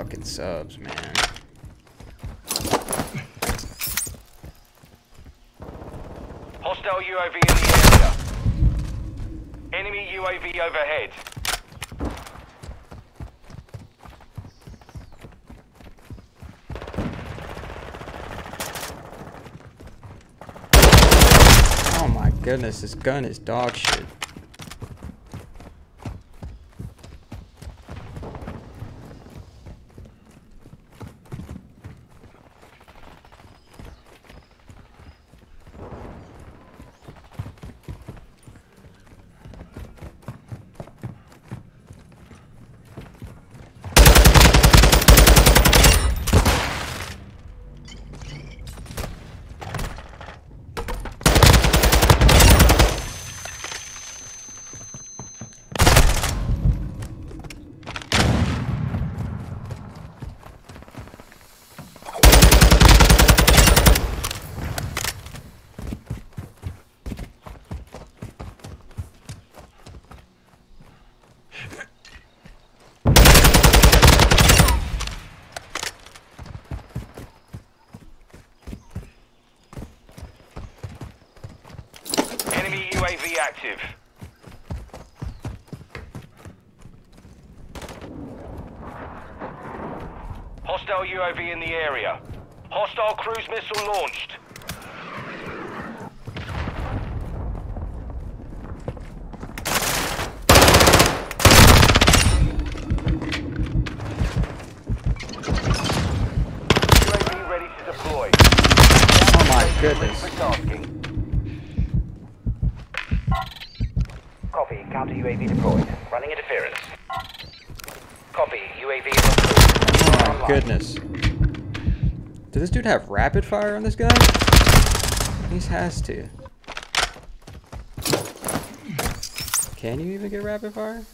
Fucking subs, man. Hostile UAV in the area. Enemy UAV overhead. Oh my goodness, this gun is dog shit. In the area. Hostile cruise missile launched. UAV ready to deploy. Oh my goodness. For tasking. Copy. Counter UAV deployed. Running interference. Copy. UAV is on cruise. Oh my Online. goodness. Does this dude have rapid fire on this guy? He has to. Can you even get rapid fire?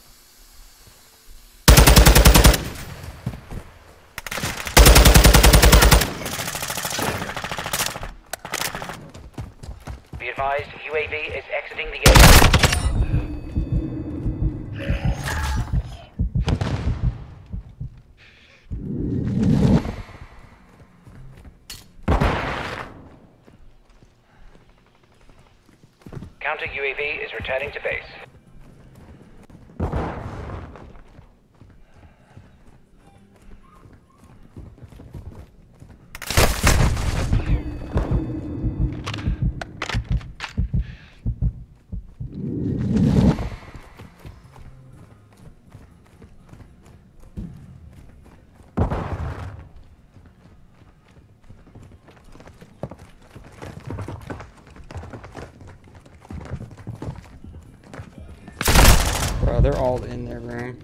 Be advised, UAV is exiting the area. Counter UAV is returning to base. All in their room.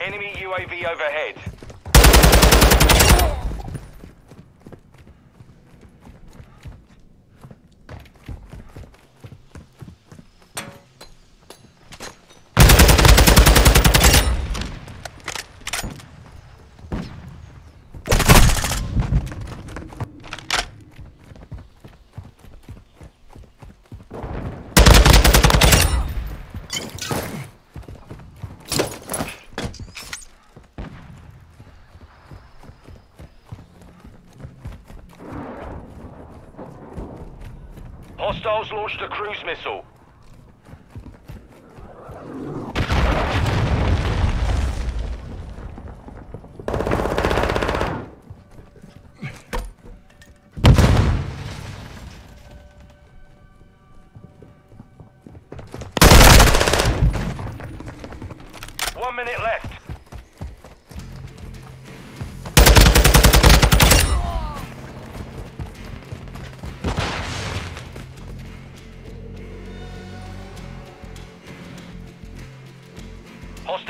Enemy UAV overhead. Hostiles launched a cruise missile.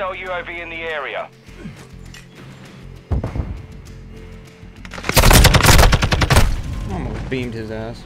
Hostile UAV in the area. Almost beamed his ass.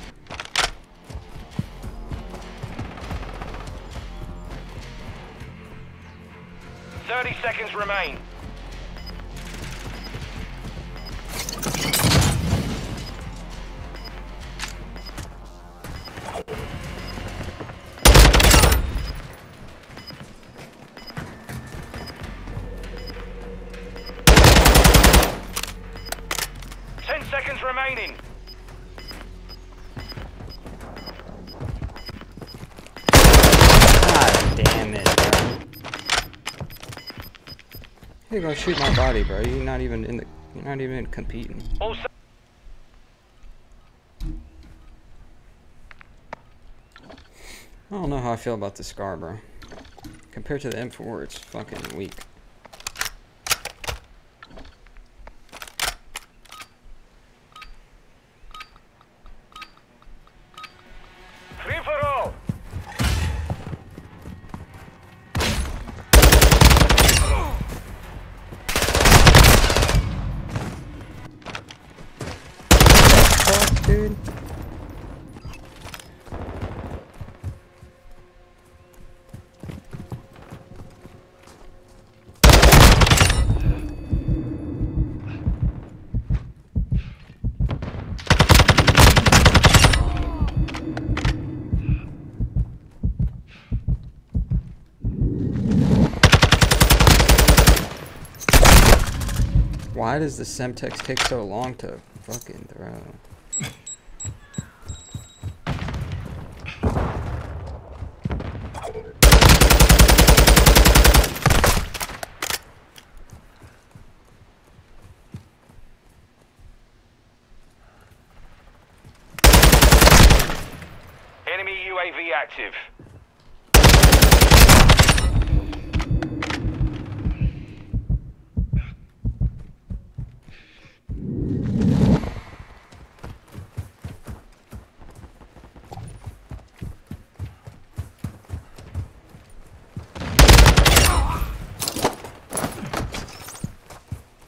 You're gonna shoot my body, bro. You're not even in the. You're not even competing. Also, I don't know how I feel about the Scar, bro. Compared to the M4, it's fucking weak. Why does the Semtex take so long to fucking throw? Enemy UAV active.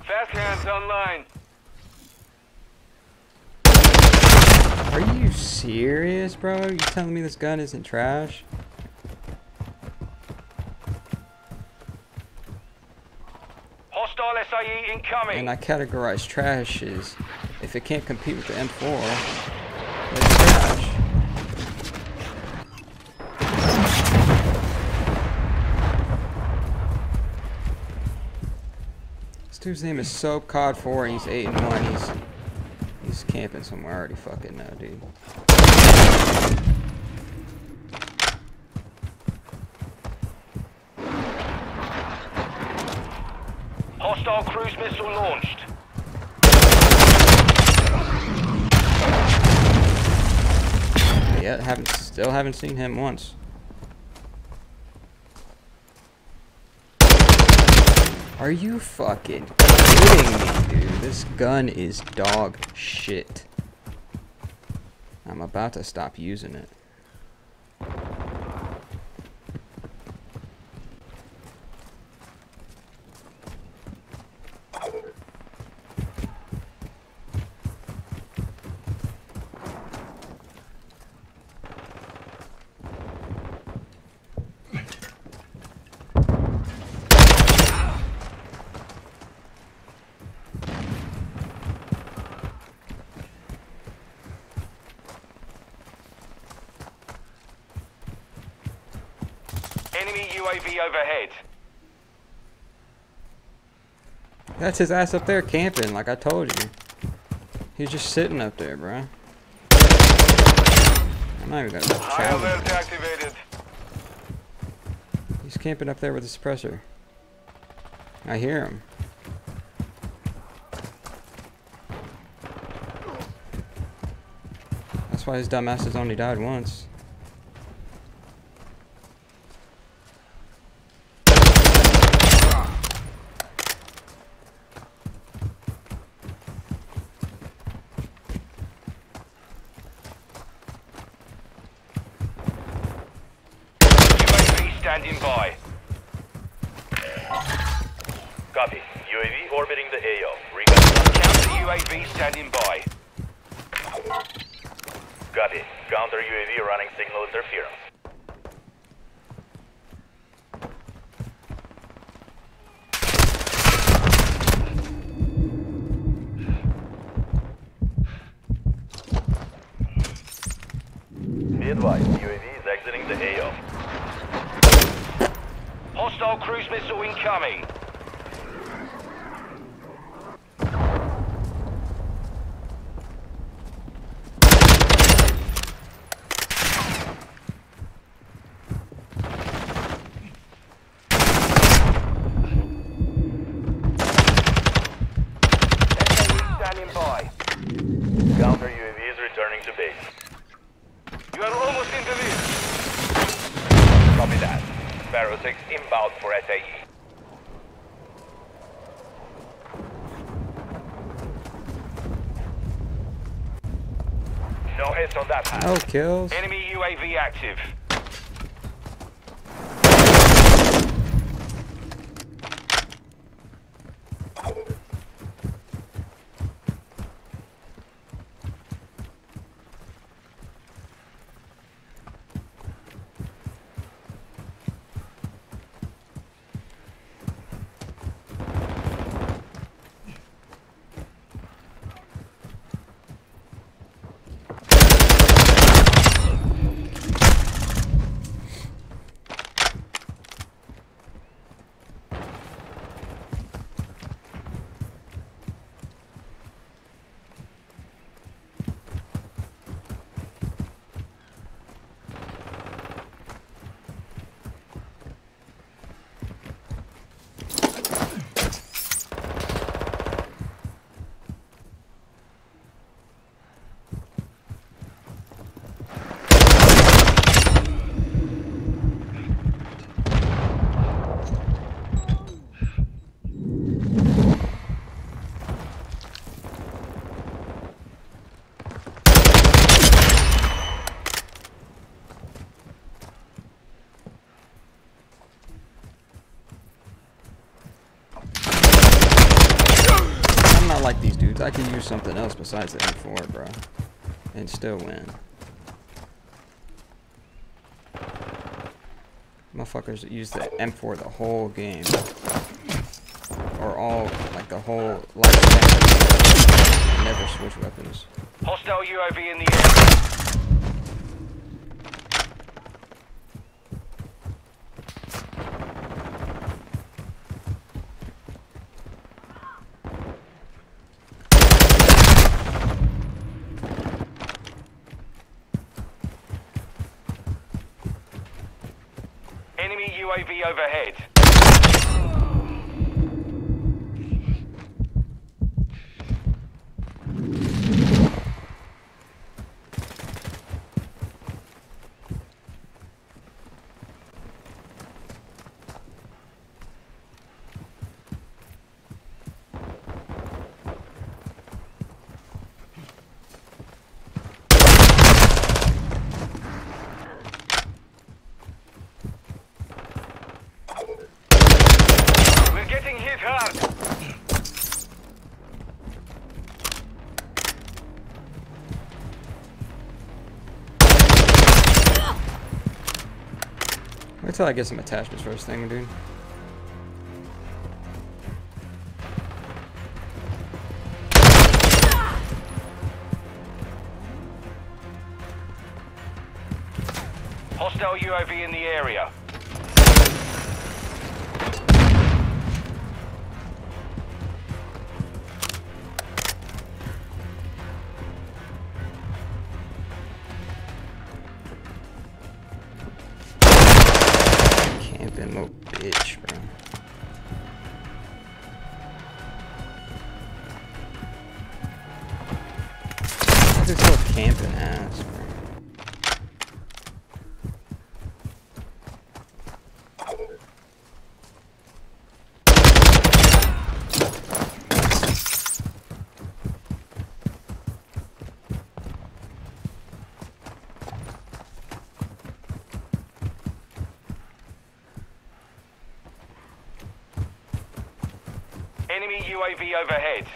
Fast hands online. Are you serious, bro? You telling me this gun isn't trash? Hostile SAE incoming. And I categorize trash as if it can't compete with the M4, it's trash. This dude's name is Soap Cod 4 and he's 8 and 1. He's he's camping somewhere. I already fucking know, dude. Hostile cruise missile launched. Yeah, haven't still haven't seen him once. Are you fucking kidding me, dude? This gun is dog shit. I'm about to stop using it. Enemy UAV overhead. That's his ass up there camping, like I told you. He's just sitting up there, bro. I'm not even gonna challenge. alert him. activated. He's camping up there with a suppressor. I hear him. That's why his dumbass has only died once. UAV standing by. Copy. UAV orbiting the AO. Recon. Counter UAV standing by. Copy. Counter UAV running signal interference. Be advised, UAV is exiting the AO. Hostile cruise missile incoming. SAE standing by. Counter UAV is returning to base. You are almost in the lead. Copy that. Sparrow 6 inbound for E. SAE. No hits on that pass. No kills. Enemy UAV active. Use something else besides the M4, bro, and still win. Motherfuckers use the M4 the whole game, or all like the whole lifespan. Never switch weapons. Hostile UAV in the area. Enemy UAV overhead. Till I get some attachments for this thing, dude. Hostile UAV in the area. Enemy UAV overhead.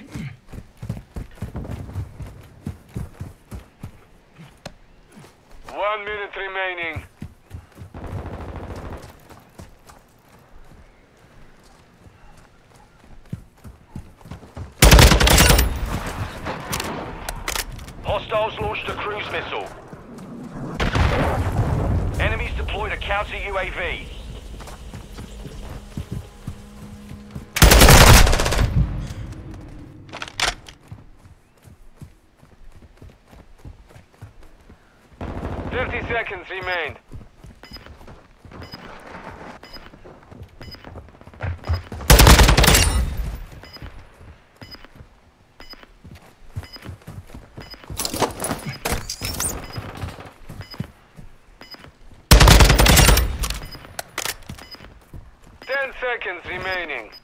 One minute remaining. Hostiles launched a cruise missile. Enemies deployed a counter UAV. Seconds remain. Ten seconds remaining.